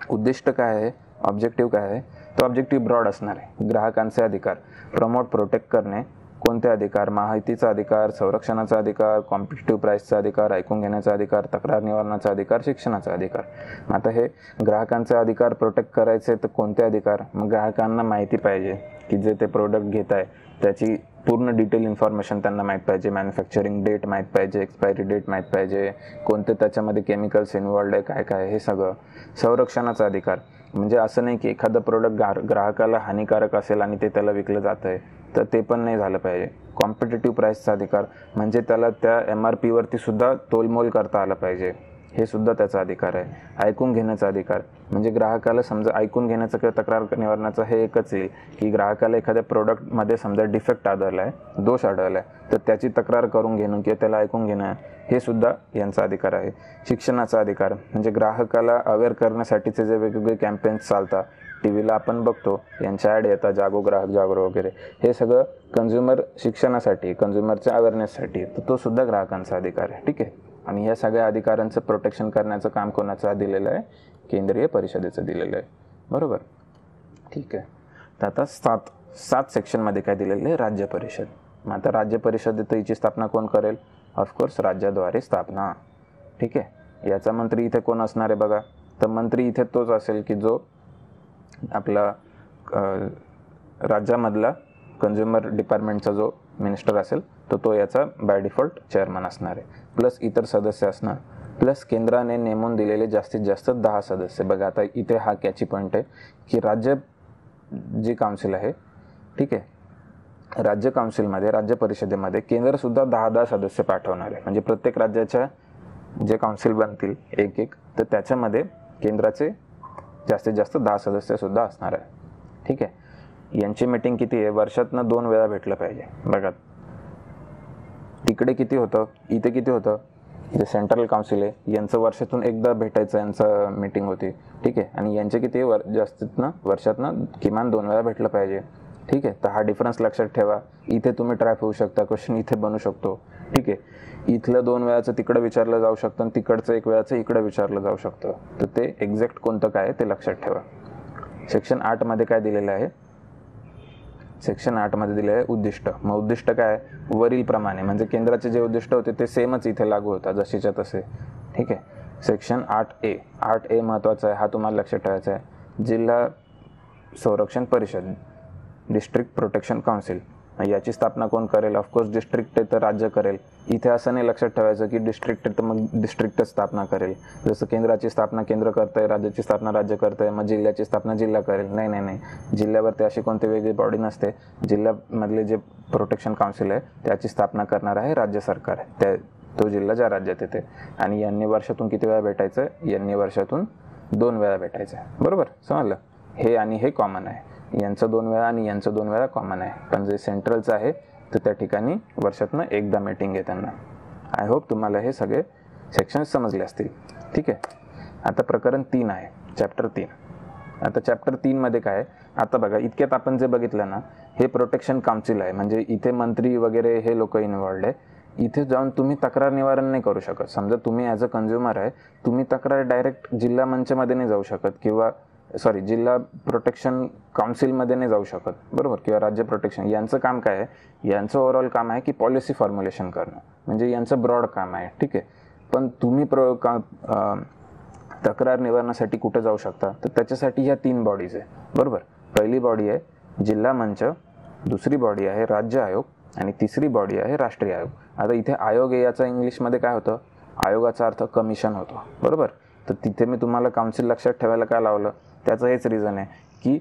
उद्दिष्ट काय आहे? ऑब्जेक्टिव्ह काय आहे? तो ऑब्जेक्टिव्ह ब्रॉड असणार आहे. ग्राहकांचे अधिकार. प्रमोट प्रोटेक्ट करणे कोणते अधिकार? माहितीचा अधिकार संरक्षणाचा अधिकार कॉम्पिटेटिव्ह प्राईसचा अधिकार ऐकून घेण्याचा अधिकार तक्रार निवारणाचा अधिकार शिक्षणाचा अधिकार. आता हे ग्राहकांचे अधिकार प्रोटेक्ट करायचे तर कोणते अधिकार? मग ग्राहकांना माहिती पाहिजे. की जे ते प्रोडक्ट घेत आहे त्याची पूर्ण डिटेल इन्फॉर्मेशन त्यांना माहीत पाहिजे. मॅन्युफॅक्चरिंग डेट माहीत पाहिजे एक्सपायरी डेट माहीत पाहिजे कोणते त्याच्यामध्ये केमिकल्स इन्वॉल्ड आहे काय काय हे सगळं. संरक्षणाचा अधिकार. म्हणजे असं नाही की एखादं प्रोडक्ट गा ग्राहकाला हानिकारक असेल आणि ते त्याला विकलं जात आहे तर ते पण नाही झालं पाहिजे. कॉम्पिटेटिव्ह प्राईसचा अधिकार. म्हणजे त्याला त्या एम आर पीवरती सुद्धा तोलमोल करता आलं पाहिजे. हे सुद्धा त्याचा अधिकार आहे. ऐकून घेण्याचा अधिकार. म्हणजे ग्राहकाला समजा ऐकून घेण्याचं किंवा तक्रार निवारणाचं हे एकच येईल की ग्राहकाला एखाद्या प्रोडक्टमध्ये समजा डिफेक्ट आढळला आहे दोष आढळला आहे तर त्याची तक्रार करून घेणं किंवा त्याला ऐकून घेणं हे सुद्धा यांचा अधिकार आहे. शिक्षणाचा अधिकार. म्हणजे ग्राहकाला अवेअर करण्यासाठीचे जे वेगवेगळे कॅम्पेन्स चालतात टी व्हीला आपण बघतो यांच्या ॲड येतात जागो ग्राहक जागरो वगैरे. हे सगळं कन्झ्युमर शिक्षणासाठी कन्झ्युमरच्या अवेअरनेससाठी तर तो सुद्धा ग्राहकांचा अधिकार आहे. ठीक आहे? आणि या सगळ्या अधिकारांचं प्रोटेक्शन करण्याचं काम कोणाचं दिलेलं आहे? केंद्रीय परिषदेचं दिलेलं आहे. बरोबर? ठीक आहे. तर आता सात सात सेक्शनमध्ये काय दिलेलं आहे? राज्य परिषद. मग आता राज्य परिषद तर हिची स्थापना कोण करेल? ऑफकोर्स राज्याद्वारे स्थापना. ठीक आहे? याचा मंत्री इथे कोण असणार आहे बघा? तर मंत्री इथे तोच असेल की जो आपला राज्यामधला कन्झ्युमर डिपार्टमेंटचा जो मिनिस्टर असेल तर तो याचा बाय डिफॉल्ट चेअरमन असणार आहे. प्लस इतर सदस्य असणार. प्लस केंद्राने नेमून दिलेले जास्तीत जास्त दहा सदस्य. बघा आता इथे हा कॅची पॉईंट आहे की राज्य जी काउन्सिल आहे ठीक आहे? राज्य काउन्सिलमध्ये राज्य परिषदेमध्ये केंद्रसुद्धा दहा दहा सदस्य पाठवणार आहे. म्हणजे प्रत्येक राज्याच्या जे काउन्सिल बनतील एक एक तर त्याच्यामध्ये केंद्राचे जास्तीत जास्त दहा सदस्यसुद्धा असणार आहे. ठीक आहे? यांची मीटिंग किती आहे? वर्षातनं दोन वेळा भेटलं पाहिजे. बघा. तिकडे किती होतं? इथे किती होतं? जे सेंट्रल काउन्सिल आहे यांचं वर्षातून एकदा भेटायचं यांचं मीटिंग होती. ठीक आहे? आणि यांचे किती वर जास्तीतनं वर्षातनं किमान दोन वेळा भेटलं पाहिजे. ठीक आहे? तर हा डिफरन्स लक्षात ठेवा. इथे तुम्ही ट्रॅप होऊ शकता. क्वेश्चन इथे बनू शकतो. ठीक आहे? इथलं दोन वेळाचं तिकडं विचारलं जाऊ शकतं आणि तिकडचं एक वेळाचं इकडं विचारलं जाऊ शकतं. तर ते एक्झॅक्ट कोणतं काय आहे ते लक्षात ठेवा. सेक्शन आठमध्ये काय दिलेलं आहे? सेक्शन आठमध्ये दिले आहे उद्दिष्ट. मग उद्दिष्ट काय? आहे? म्हणजे केंद्राचे जे उद्दिष्ट होते ते सेमच इथे लागू होतात जशीच्या तसे. ठीक आहे? सेक्शन आठ ए आठ ए महत्त्वाचा आहे हा तुम्हाला लक्षात ठेवायचा आहे. जिल्हा संरक्षण परिषद डिस्ट्रिक्ट प्रोटेक्शन काउन्सिल याची स्थापना कोण करेल? ऑफकोर्स डिस्ट्रिक्ट तर राज्य करेल. इथे असं नाही लक्षात ठेवायचं की डिस्ट्रिक्ट तर मग डिस्ट्रिक्टच स्थापना करेल. जसं केंद्राची स्थापना केंद्र करतंय राज्याची स्थापना राज्य करतंय मग जिल्ह्याची स्थापना जिल्हा करेल. नाही नाही नाही. जिल्ह्यावरती अशी कोणती वेगळी बॉडी नसते. जिल्ह्यामधले जे प्रोटेक्शन काउन्सिल आहे त्याची स्थापना करणार आहे राज्य सरकार. त्या तो जिल्हा ज्या राज्यात येते. आणि यांनी वर्षातून किती वेळा भेटायचं? यांनी वर्षातून दोन वेळा भेटायचं. आहे बरोबर? समजलं? हे आणि हे कॉमन आहे. यांचं दोन वेळा आणि यांचं दोन वेळा कॉमन आहे. पण जे सेंट्रलचं आहे तर त्या ठिकाणी वर्षातनं एकदा मीटिंग आहे त्यांना. आय होप तुम्हाला हे सगळे सेक्शन समजले असतील. ठीक आहे? आता प्रकरण तीन आहे. चॅप्टर तीन. आता चॅप्टर तीनमध्ये काय आहे? आता बघा इतक्यात आपण जे बघितलं ना हे प्रोटेक्शन काउन्सिल आहे. म्हणजे इथे मंत्री वगैरे हे लोक इन्वॉल्ड आहे. इथे जाऊन तुम्ही तक्रार निवारण नाही करू शकत. समजा तुम्ही ॲज अ कन्झ्युमर आहे तुम्ही तक्रार डायरेक्ट जिल्हा मंचमध्ये नाही जाऊ शकत किंवा सॉरी जिल्हा प्रोटेक्शन काउन्सिलमध्ये नाही जाऊ शकत. बरोबर? किंवा राज्य प्रोटेक्शन. यांचं काम काय आहे? यांचं ओव्हरऑल काम आहे की पॉलिसी फॉर्म्युलेशन करणं. म्हणजे यांचं ब्रॉड काम आहे. ठीक आहे? पण तुम्ही प्रो का तक्रार निवारणासाठी कुठं जाऊ शकता? तर त्याच्यासाठी ह्या तीन बॉडीज आहे. बरोबर? पहिली बॉडी आहे जिल्हा मंच दुसरी बॉडी आहे राज्य आयोग आणि तिसरी बॉडी आहे राष्ट्रीय आयोग. आता इथे आयोग आहे याचा इंग्लिशमध्ये काय होतं? आयोगाचा अर्थ कमिशन होतो. बरोबर? तर तिथे मी तुम्हाला काउन्सिल लक्षात ठेवायला काय लावलं? त्याचं हेच रिझन आहे की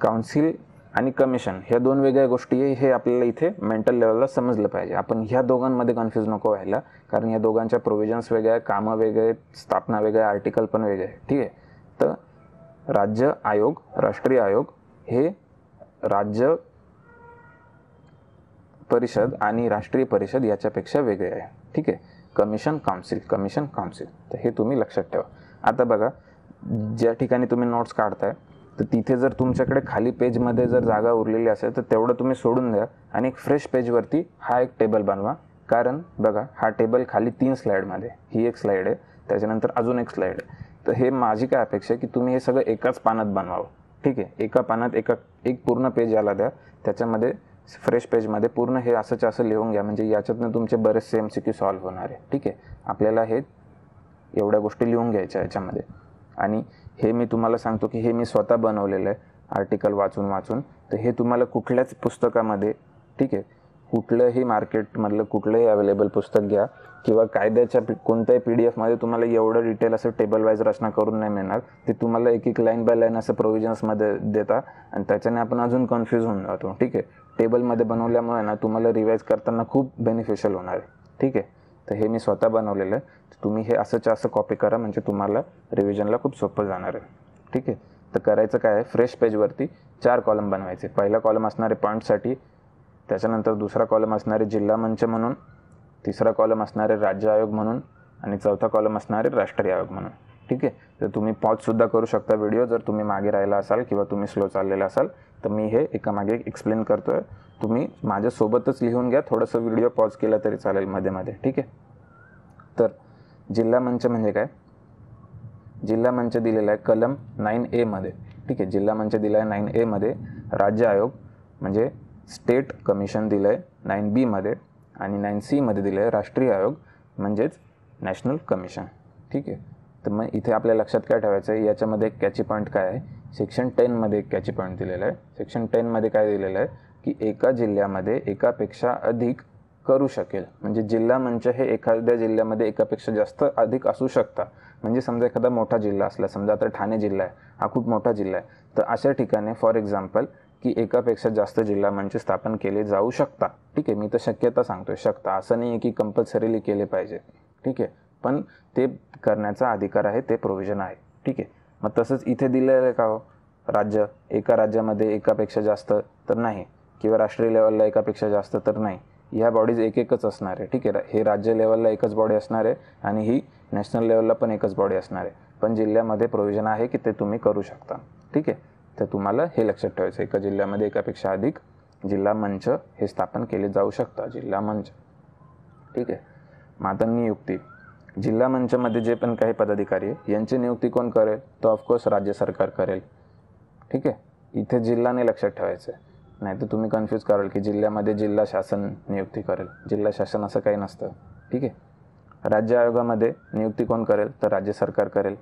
काउन्सिल आणि कमिशन ह्या दोन वेगळ्या गोष्टी आहे हे आपल्याला इथे मेंटल लेवलला समजलं पाहिजे. आपण ह्या दोघांमध्ये कन्फ्यूज नको व्हायला कारण या दोघांच्या प्रोव्हिजन्स वेगळ्या आहे कामं वेगळे स्थापना वेगळ्या आर्टिकल पण वेगळे आहे ठीक आहे? तर राज्य आयोग राष्ट्रीय आयोग हे राज्य परिषद आणि राष्ट्रीय परिषद याच्यापेक्षा वेगळे आहे. ठीक आहे? कमिशन काउन्सिल कमिशन काउन्सिल तर हे तुम्ही लक्षात ठेवा. आता बघा ज्या ठिकाणी तुम्ही नोट्स काढताय तर तिथे जर तुमच्याकडे खाली पेजमध्ये जर जागा उरलेली असेल तर तेवढं तुम्ही सोडून द्या आणि एक फ्रेश पेजवरती हा एक टेबल बनवा. कारण बघा हा टेबल खाली तीन स्लाईडमध्ये ही एक स्लाईड आहे. त्याच्यानंतर अजून एक स्लाईड आहे. तर हे माझी काय अपेक्षा आहे की तुम्ही हे सगळं एकाच पानात बनवावं. ठीक आहे? एका पानात एका एक पूर्ण पेज याला द्या. त्याच्यामध्ये फ्रेश पेजमध्ये पूर्ण हे असंच असं लिहून घ्या. म्हणजे याच्यातनं तुमचे बरेचसे एम सी क्यू सॉल्व्ह होणार आहे. ठीक आहे? आपल्याला हे एवढ्या गोष्टी लिहून घ्यायच्या याच्यामध्ये. आणि हे मी तुम्हाला सांगतो की हे मी स्वतः बनवलेलं आहे आर्टिकल वाचून वाचून. तर हे तुम्हाला कुठल्याच पुस्तकामध्ये ठीक आहे कुठलंही मार्केटमधलं कुठलंही अवेलेबल पुस्तक घ्या किंवा कायद्याच्या पी- कोणत्याही पी डी एफमध्ये तुम्हाला एवढं डिटेल असं टेबल वाईज रचना करून नाही मिळणार. ते तुम्हाला एक एक लाईन बाय लाईन असं प्रोव्हिजन्समध्ये देता आणि त्याच्याने आपण अजून कन्फ्यूज होऊन जातो ठीक आहे. टेबलमध्ये बनवल्यामुळे ना तुम्हाला रिवाईज करताना खूप बेनिफिशियल होणार आहे ठीक आहे. तर हे मी स्वतः बनवलेलं आहे. तर तुम्ही हे असंच्या असं कॉपी करा म्हणजे तुम्हाला रिव्हिजनला खूप सोपं जाणार आहे. ठीक आहे? तर करायचं काय आहे? फ्रेश पेजवरती चार कॉलम बनवायचे. पहिला कॉलम असणारे पॉईंटसाठी त्याच्यानंतर दुसरा कॉलम असणारे जिल्हा मंच म्हणून तिसरा कॉलम असणारे राज्य आयोग म्हणून आणि चौथा कॉलम असणारे राष्ट्रीय आयोग म्हणून. ठीक आहे? तर तुम्ही पॉजसुद्धा करू शकता व्हिडिओ जर तुम्ही मागे राहिला असाल किंवा तुम्ही स्लो चाललेला असाल तर मी हे एकामागे एक्सप्लेन करतो आहे तुम्ही माझ्यासोबतच लिहून घ्या. थोडंसं व्हिडिओ पॉज केला तरी चालेल मध्ये मध्ये. ठीक आहे? तर जिल्हा मंच म्हणजे काय? जिल्हा मंच दिलेला आहे कलम नाईन एमध्ये ठीक आहे? जिल्हा मंच दिला आहे नाईन एमध्ये राज्य आयोग म्हणजे स्टेट कमिशन दिलं आहे नाईन बीमध्ये आणि नाईन सीमध्ये दिलं आहे राष्ट्रीय आयोग म्हणजेच नॅशनल कमिशन ठीक आहे? तर मग इथे आपल्या लक्षात काय ठेवायचं आहे याच्यामध्ये एक कॅची पॉईंट काय आहे? सेक्शन टेनमध्ये एक कॅची पॉईंट दिलेला आहे. सेक्शन टेनमध्ये काय दिलेलं आहे? की एका जिल्ह्यामध्ये एकापेक्षा अधिक करू शकेल. म्हणजे जिल्हा मंच हे एखाद्या जिल्ह्यामध्ये एकापेक्षा जास्त अधिक असू शकता. म्हणजे समजा एखादा मोठा जिल्हा असला समजा आता ठाणे जिल्हा आहे हा खूप मोठा जिल्हा आहे तर अशा ठिकाणी फॉर एक्झाम्पल की एकापेक्षा जास्त जिल्हा मंच स्थापन केले जाऊ शकता. ठीक आहे मी तर शक्यता सांगतोय शकता. असं नाही आहे की कंपल्सरीली केले पाहिजे. ठीक आहे पण ते करण्याचा अधिकार आहे ते प्रोव्हिजन आहे. ठीक आहे मग तसंच इथे दिलेलं आहे का हो? राज्य एका राज्यामध्ये एकापेक्षा जास्त तर नाही. किंवा राष्ट्रीय लेवलला एकापेक्षा जास्त तर नाही. ह्या बॉडीज एक एकच असणार आहे. ठीक आहे हे राज्य लेवलला एकच बॉडी असणार आहे आणि ही नॅशनल लेवलला पण एकच बॉडी असणार आहे. पण जिल्ह्यामध्ये प्रोव्हिजन आहे की ते तुम्ही करू शकता. ठीक आहे? तर तुम्हाला हे लक्षात ठेवायचं एका जिल्ह्यामध्ये एकापेक्षा अधिक जिल्हा मंच हे स्थापन केले जाऊ शकतं जिल्हा मंच. ठीक आहे? मग नियुक्ती. जिल्हा मंचमध्ये जे पण काही पदाधिकारी आहे यांची नियुक्ती कोण करेल? तर ऑफकोर्स राज्य सरकार करेल. ठीक आहे? इथे जिल्हाने लक्षात ठेवायचं आहे. नाही तर तुम्ही कन्फ्यूज कराल की जिल्ह्यामध्ये जिल्हा शासन नियुक्ती करेल. जिल्हा शासन असं काही नसतं. ठीक आहे? राज्य आयोगामध्ये नियुक्ती कोण करेल? तर राज्य सरकार करेल.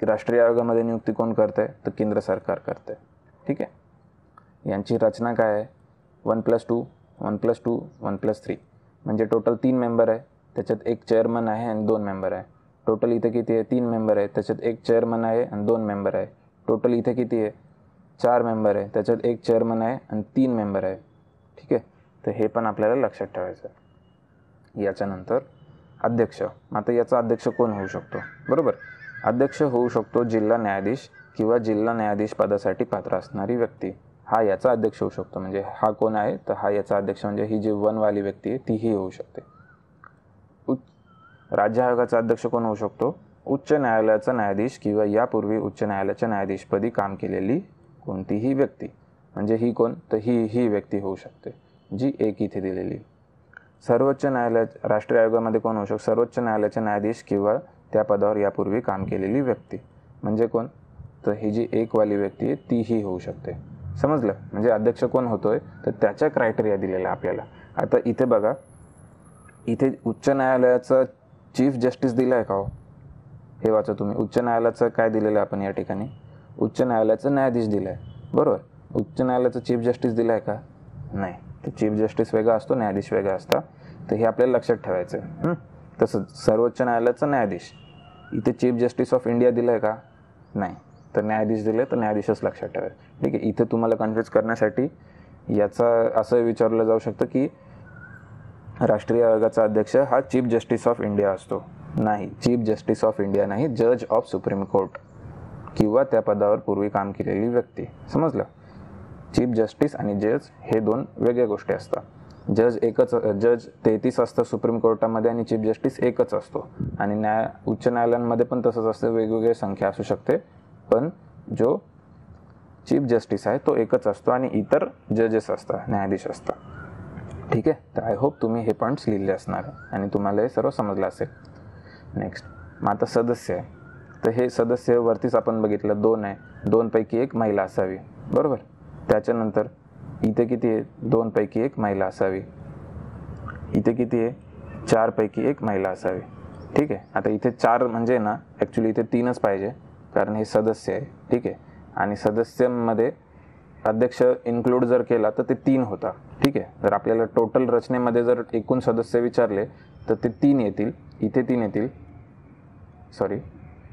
की राष्ट्रीय आयोगामध्ये नियुक्ती कोण करते तर केंद्र सरकार करते ठीक आहे? यांची रचना काय आहे? One plus two one plus two one plus three. म्हणजे टोटल तीन मेंबर आहे. त्याच्यात एक चेअरमन आहे आणि दोन मेंबर आहे. टोटल इथे किती आहे? तीन मेंबर आहे. त्याच्यात एक चेअरमन आहे आणि दोन मेंबर आहे. टोटल इथे किती आहे? चार मेंबर आहे. त्याच्यात एक चेअरमन आहे आणि तीन मेंबर आहे. ठीक आहे? तर हे पण आपल्याला लक्षात ठेवायचं आहे. याच्यानंतर अध्यक्ष. आता याचा अध्यक्ष कोण होऊ शकतो? बरोबर? अध्यक्ष होऊ शकतो जिल्हा न्यायाधीश किंवा जिल्हा न्यायाधीश पदासाठी पात्र असणारी व्यक्ती. हा याचा अध्यक्ष होऊ शकतो. म्हणजे हा कोण आहे? तर हा याचा अध्यक्ष म्हणजे ही जी वनवाली व्यक्ती आहे तीही होऊ शकते. उच्च राज्य आयोगाचा अध्यक्ष कोण होऊ शकतो? उच्च न्यायालयाचा न्यायाधीश किंवा यापूर्वी उच्च न्यायालयाच्या न्यायाधीशपदी काम केलेली कोणतीही व्यक्ती म्हणजे ही कोण तर ही ही व्यक्ती होऊ शकते जी एक इथे दिलेली. सर्वोच्च न्यायालय राष्ट्रीय आयोगामध्ये कोण होऊ शकतो? सर्वोच्च न्यायालयाचे न्यायाधीश किंवा त्या पदावर यापूर्वी काम केलेली व्यक्ती. म्हणजे कोण? तर ही जी एकवाली व्यक्ती आहे तीही होऊ शकते. समजलं? म्हणजे अध्यक्ष कोण होतोय? तर त्याच्या क्रायटेरिया दिलेला आपल्याला. आता इथे बघा इथे उच्च न्यायालयाचं चीफ जस्टिस दिलं आहे का हो? हे वाचा तुम्ही. उच्च न्यायालयाचं काय दिलेलं आहे आपण या ठिकाणी? उच्च न्यायालयाचं न्यायाधीश दिलं आहे बरोबर? उच्च न्यायालयाचं चीफ जस्टिस दिलं आहे का? नाही. तर चीफ जस्टिस वेगळा असतो न्यायाधीश वेगळा असता. तर हे आपल्याला लक्षात ठेवायचं आहे तसंच सर्वोच्च न्यायालयाचा न्यायाधीश. इथे चीफ जस्टिस ऑफ इंडिया दिलं आहे का? नाही. तर न्यायाधीश दिले तर न्यायाधीशच लक्षात ठेवायचं. ठीक आहे इथे तुम्हाला कन्फ्यूज करण्यासाठी याचा असं विचारलं जाऊ शकतं की राष्ट्रीय आयोगाचा अध्यक्ष हा चीफ जस्टिस ऑफ इंडिया असतो. नाही चीफ जस्टिस ऑफ इंडिया नाही जज ऑफ सुप्रीम कोर्ट. किंवा त्या पदावर पूर्वी काम केलेली व्यक्ती. समजलं? चीफ जस्टिस आणि जज हे दोन वेगळ्या गोष्टी असतात. जज एकच जज तेहतीस असतं सुप्रीम कोर्टामध्ये आणि चीफ जस्टिस एकच असतो. आणि न्याय उच्च न्यायालयांमध्ये पण तसंच असतं वेगवेगळी संख्या असू शकते. पण जो चीफ जस्टिस आहे तो एकच असतो आणि इतर जजेस असतात न्यायाधीश असतात. ठीक आहे? तर आय होप तुम्ही हे पॉईंट्स लिहिले असणार आणि तुम्हाला हे सर्व समजलं असेल. नेक्स्ट मग आता सदस्य आहे. तर हे सदस्य वरतीच आपण बघितलं दोन आहे. दोनपैकी एक महिला असावी. बरोबर? त्याच्यानंतर इथे किती आहे? दोनपैकी एक महिला असावी. इथे किती आहे? चारपैकी एक महिला असावी. ठीक आहे? आता इथे चार म्हणजे ना ॲक्च्युली इथे तीनच पाहिजे कारण हे सदस्य आहे. ठीक आहे? आणि सदस्यांमध्ये अध्यक्ष इन्क्लूड जर केला तर ते तीन होता. ठीक आहे? जर आपल्याला टोटल रचनेमध्ये जर एकूण सदस्य विचारले तर ते तीन येतील. इथे तीन येतील. सॉरी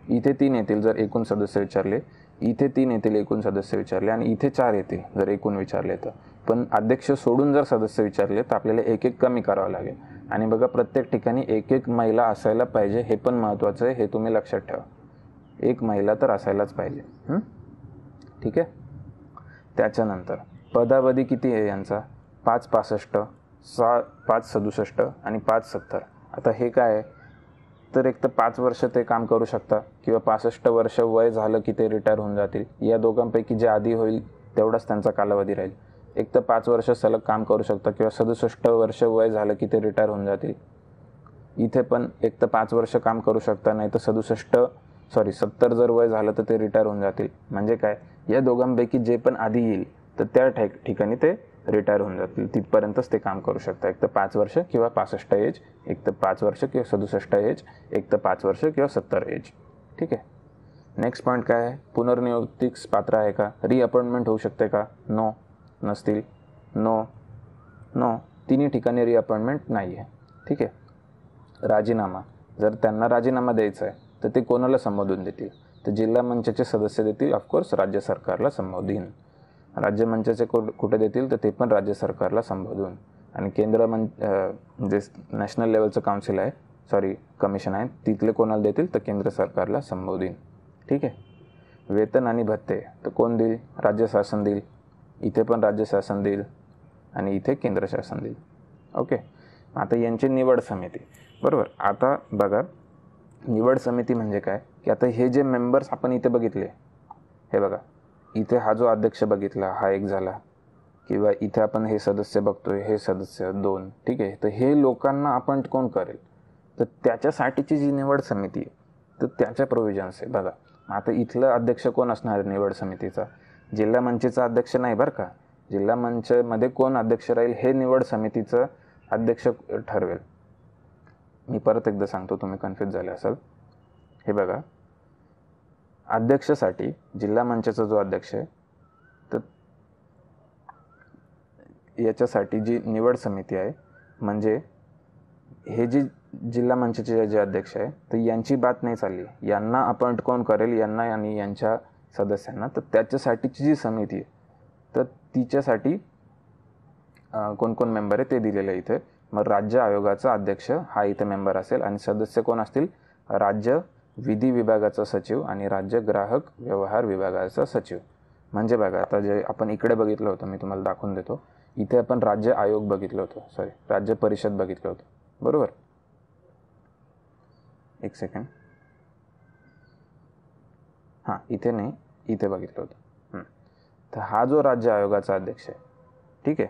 इथे तीन येतील जर एकूण सदस्य विचारले. इथे तीन येतील एकूण सदस्य विचारले. आणि इथे चार येतील जर एकूण विचारले तर. पण अध्यक्ष सोडून जर सदस्य विचारले तर आपल्याला एक एक कमी करावं लागेल. आणि बघा प्रत्येक ठिकाणी एक एक महिला असायला पाहिजे हे पण महत्त्वाचं आहे हे तुम्ही लक्षात ठेवा. एक महिला तर असायलाच पाहिजे. ठीक आहे? त्याच्यानंतर पदावधी किती आहे यांचा? पाच पासष्ट सहा पाच सदुसष्ट आणि पाच सत्तर. आता हे काय आहे? तर एक तर पाच वर्ष ते काम करू शकता किंवा पासष्ट वर्ष वय झालं की ते रिटायर होऊन जातील. या दोघांपैकी जे आधी होईल तेवढाच त्यांचा कालावधी राहील. एक तर पाच वर्ष सलग काम करू शकता किंवा सदुसष्ट वर्ष वय झालं की ते रिटायर होऊन जातील. इथे पण एक तर पाच वर्ष काम करू शकता नाही तर सदुसष्ट सॉरी सत्तर जर वय झालं तर ते रिटायर होऊन जातील. म्हणजे काय? या दोघांपैकी जे पण आधी येईल तर त्या ठिक ठिकाणी ते रिटायर होऊन जातील. तिथपर्यंतच ते काम करू शकतात. एक तर पाच वर्ष किंवा पासष्ट एज एक तर पाच वर्ष किंवा सदुसष्ट एज एक तर पाच वर्ष किंवा सत्तर एज ठीक आहे? नेक्स्ट पॉईंट काय आहे? पुनर्नियुक्तीस पात्र आहे का? रिअपॉइंटमेंट होऊ शकते का? नो नसतील. नो नो तिन्ही ठिकाणी रिअपॉइंटमेंट नाही आहे. ठीक आहे? राजीनामा. जर त्यांना राजीनामा द्यायचा आहे तर ते कोणाला संबोधून देतील? तर जिल्हा मंचाचे सदस्य देतील ऑफकोर्स राज्य सरकारला संबोधीन. राज्य मंचाचे को कुठे देतील तर ते पण राज्य सरकारला संबोधून. आणि केंद्र मं जे नॅशनल लेवलचं काउन्सिल आहे सॉरी कमिशन आहे तिथले कोणाला देतील तर केंद्र सरकारला संबोधीन. ठीक आहे? वेतन आणि भत्ते तर कोण देईल? राज्य शासन देईल. इथे पण राज्य शासन देईल आणि इथे केंद्र शासन देईल. ओके? आता यांची निवड समिती. बरोबर? आता बघा निवड समिती म्हणजे काय? की आता हे जे मेंबर्स आपण इथे बघितले हे बघा इथे हा जो अध्यक्ष बघितला हा एक झाला. किंवा इथे आपण हे सदस्य बघतोय हे सदस्य दोन ठीक आहे. तर हे लोकांना आपण कोण करेल? तर त्याच्यासाठीची जी निवड समिती आहे तर त्याच्या प्रोव्हिजन्स आहे. बघा आता इथलं अध्यक्ष कोण असणार आहे निवड समितीचा? जिल्हा मंचचा अध्यक्ष नाही बरं का? जिल्हा मंचमध्ये कोण अध्यक्ष राहील हे निवड समितीचं अध्यक्ष ठरवेल. मी परत एकदा सांगतो तुम्ही कन्फ्यूज झाले असाल. हे बघा. अध्यक्षासाठी जिल्हा मंचाचा जो अध्यक्ष आहे तर याच्यासाठी जी निवड समिती आहे म्हणजे हे जी जिल्हा मंचाचे जे अध्यक्ष आहे तर यांची बात नाही चालली. यांना अपॉइंट कोण करेल यांना आणि यांच्या सदस्यांना. तर त्याच्यासाठीची जी समिती आहे तर तिच्यासाठी कोण कोण मेंबर आहे ते दिलेलं आहे इथे. मग राज्य आयोगाचा अध्यक्ष हा इथे मेंबर असेल आणि सदस्य कोण असतील? राज्य विधी विभागाचा सचिव आणि राज्य ग्राहक व्यवहार विभागाचा सचिव. म्हणजे बघा आता जे आपण इकडे बघितलं होतं मी तुम्हाला दाखवून देतो. इथे आपण राज्य आयोग बघितलं होतं. सॉरी राज्य परिषद बघितलं होतं. बरोबर? एक सेकंड हां इथे नाही इथे बघितलं होतं. तर हा जो राज्य आयोगाचा अध्यक्ष आहे ठीक आहे?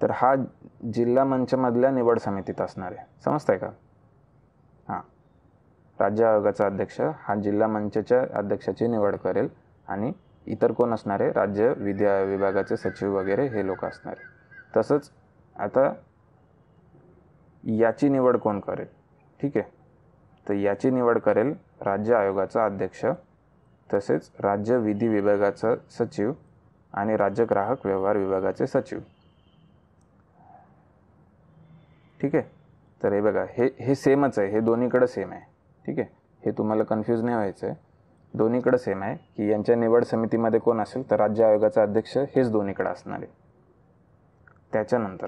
तर हा जिल्हा मंचमधल्या निवड समितीत असणार आहे. समजत आहे का? राज्य आयोगाचा अध्यक्ष हा जिल्हा मंचच्या अध्यक्षाची निवड करेल आणि इतर कोण असणार आहे राज्य विद्या विभागाचे सचिव वगैरे हे लोक असणार. तसंच आता याची निवड कोण करेल? ठीक आहे. तर याची निवड करेल राज्य आयोगाचा अध्यक्ष तसेच राज्य विधी विभागाचा सचिव आणि राज्य ग्राहक व्यवहार विभागाचे सचिव. ठीक आहे. तर हे बघा हे हे सेमच आहे. हे दोन्हीकडं सेम आहे. ठीक आहे? हे तुम्हाला कन्फ्यूज नाही व्हायचं आहे दोन्हीकडं सेम आहे. की यांच्या निवड समितीमध्ये कोण असेल तर राज्य आयोगाचा अध्यक्ष हेच दोन्हीकडे असणार आहे. त्याच्यानंतर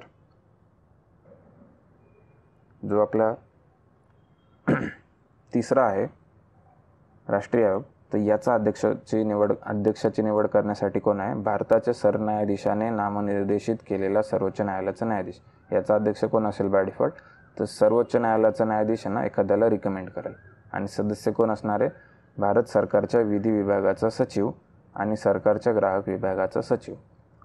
जो आपला तिसरा आहे राष्ट्रीय आयोग तर याचा अध्यक्षाची निवड अध्यक्षाची निवड करण्यासाठी कोण आहे? भारताच्या सरन्यायाधीशाने नामनिर्देशित केलेला सर्वोच्च न्यायालयाचा न्यायाधीश. याचा अध्यक्ष कोण असेल बाय डिफॉल्ट तर सर्वोच्च न्यायालयाचा न्यायाधीश ना एखाद्याला रिकमेंड करेल. आणि सदस्य कोण असणार आहे? भारत सरकारच्या विधी विभागाचा सचिव आणि सरकारच्या ग्राहक विभागाचा सचिव.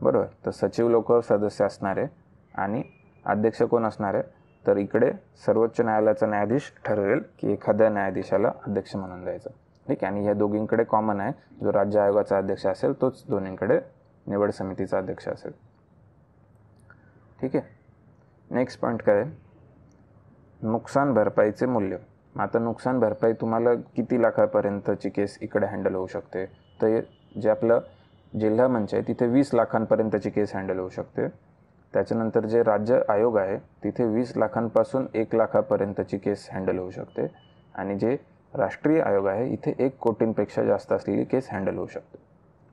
बरोबर? तर सचिव लोक सदस्य असणार आहे आणि अध्यक्ष कोण असणार आहे? तर इकडे सर्वोच्च न्यायालयाचा न्यायाधीश ठरवेल की एखाद्या न्यायाधीशाला अध्यक्ष म्हणून द्यायचं. ठीक आहे? आणि ह्या दोघींकडे कॉमन आहे. जो राज्य आयोगाचा अध्यक्ष असेल तोच दोन्हीकडे निवड समितीचा अध्यक्ष असेल. ठीक आहे? नेक्स्ट पॉईंट काय नुकसान भरपाईचे मूल्य. आता नुकसान भरपाई तुम्हाला किती लाखापर्यंतची केस इकडे हँडल होऊ शकते? तर जे आपलं जिल्हा मंच आहे तिथे वीस लाखांपर्यंतची केस हँडल होऊ शकते. त्याच्यानंतर जे राज्य आयोग आहे तिथे वीस लाखांपासून एक लाखापर्यंतची केस हँडल होऊ शकते. आणि जे राष्ट्रीय आयोग आहे इथे एक कोटींपेक्षा जास्त असलेली केस हँडल होऊ शकते.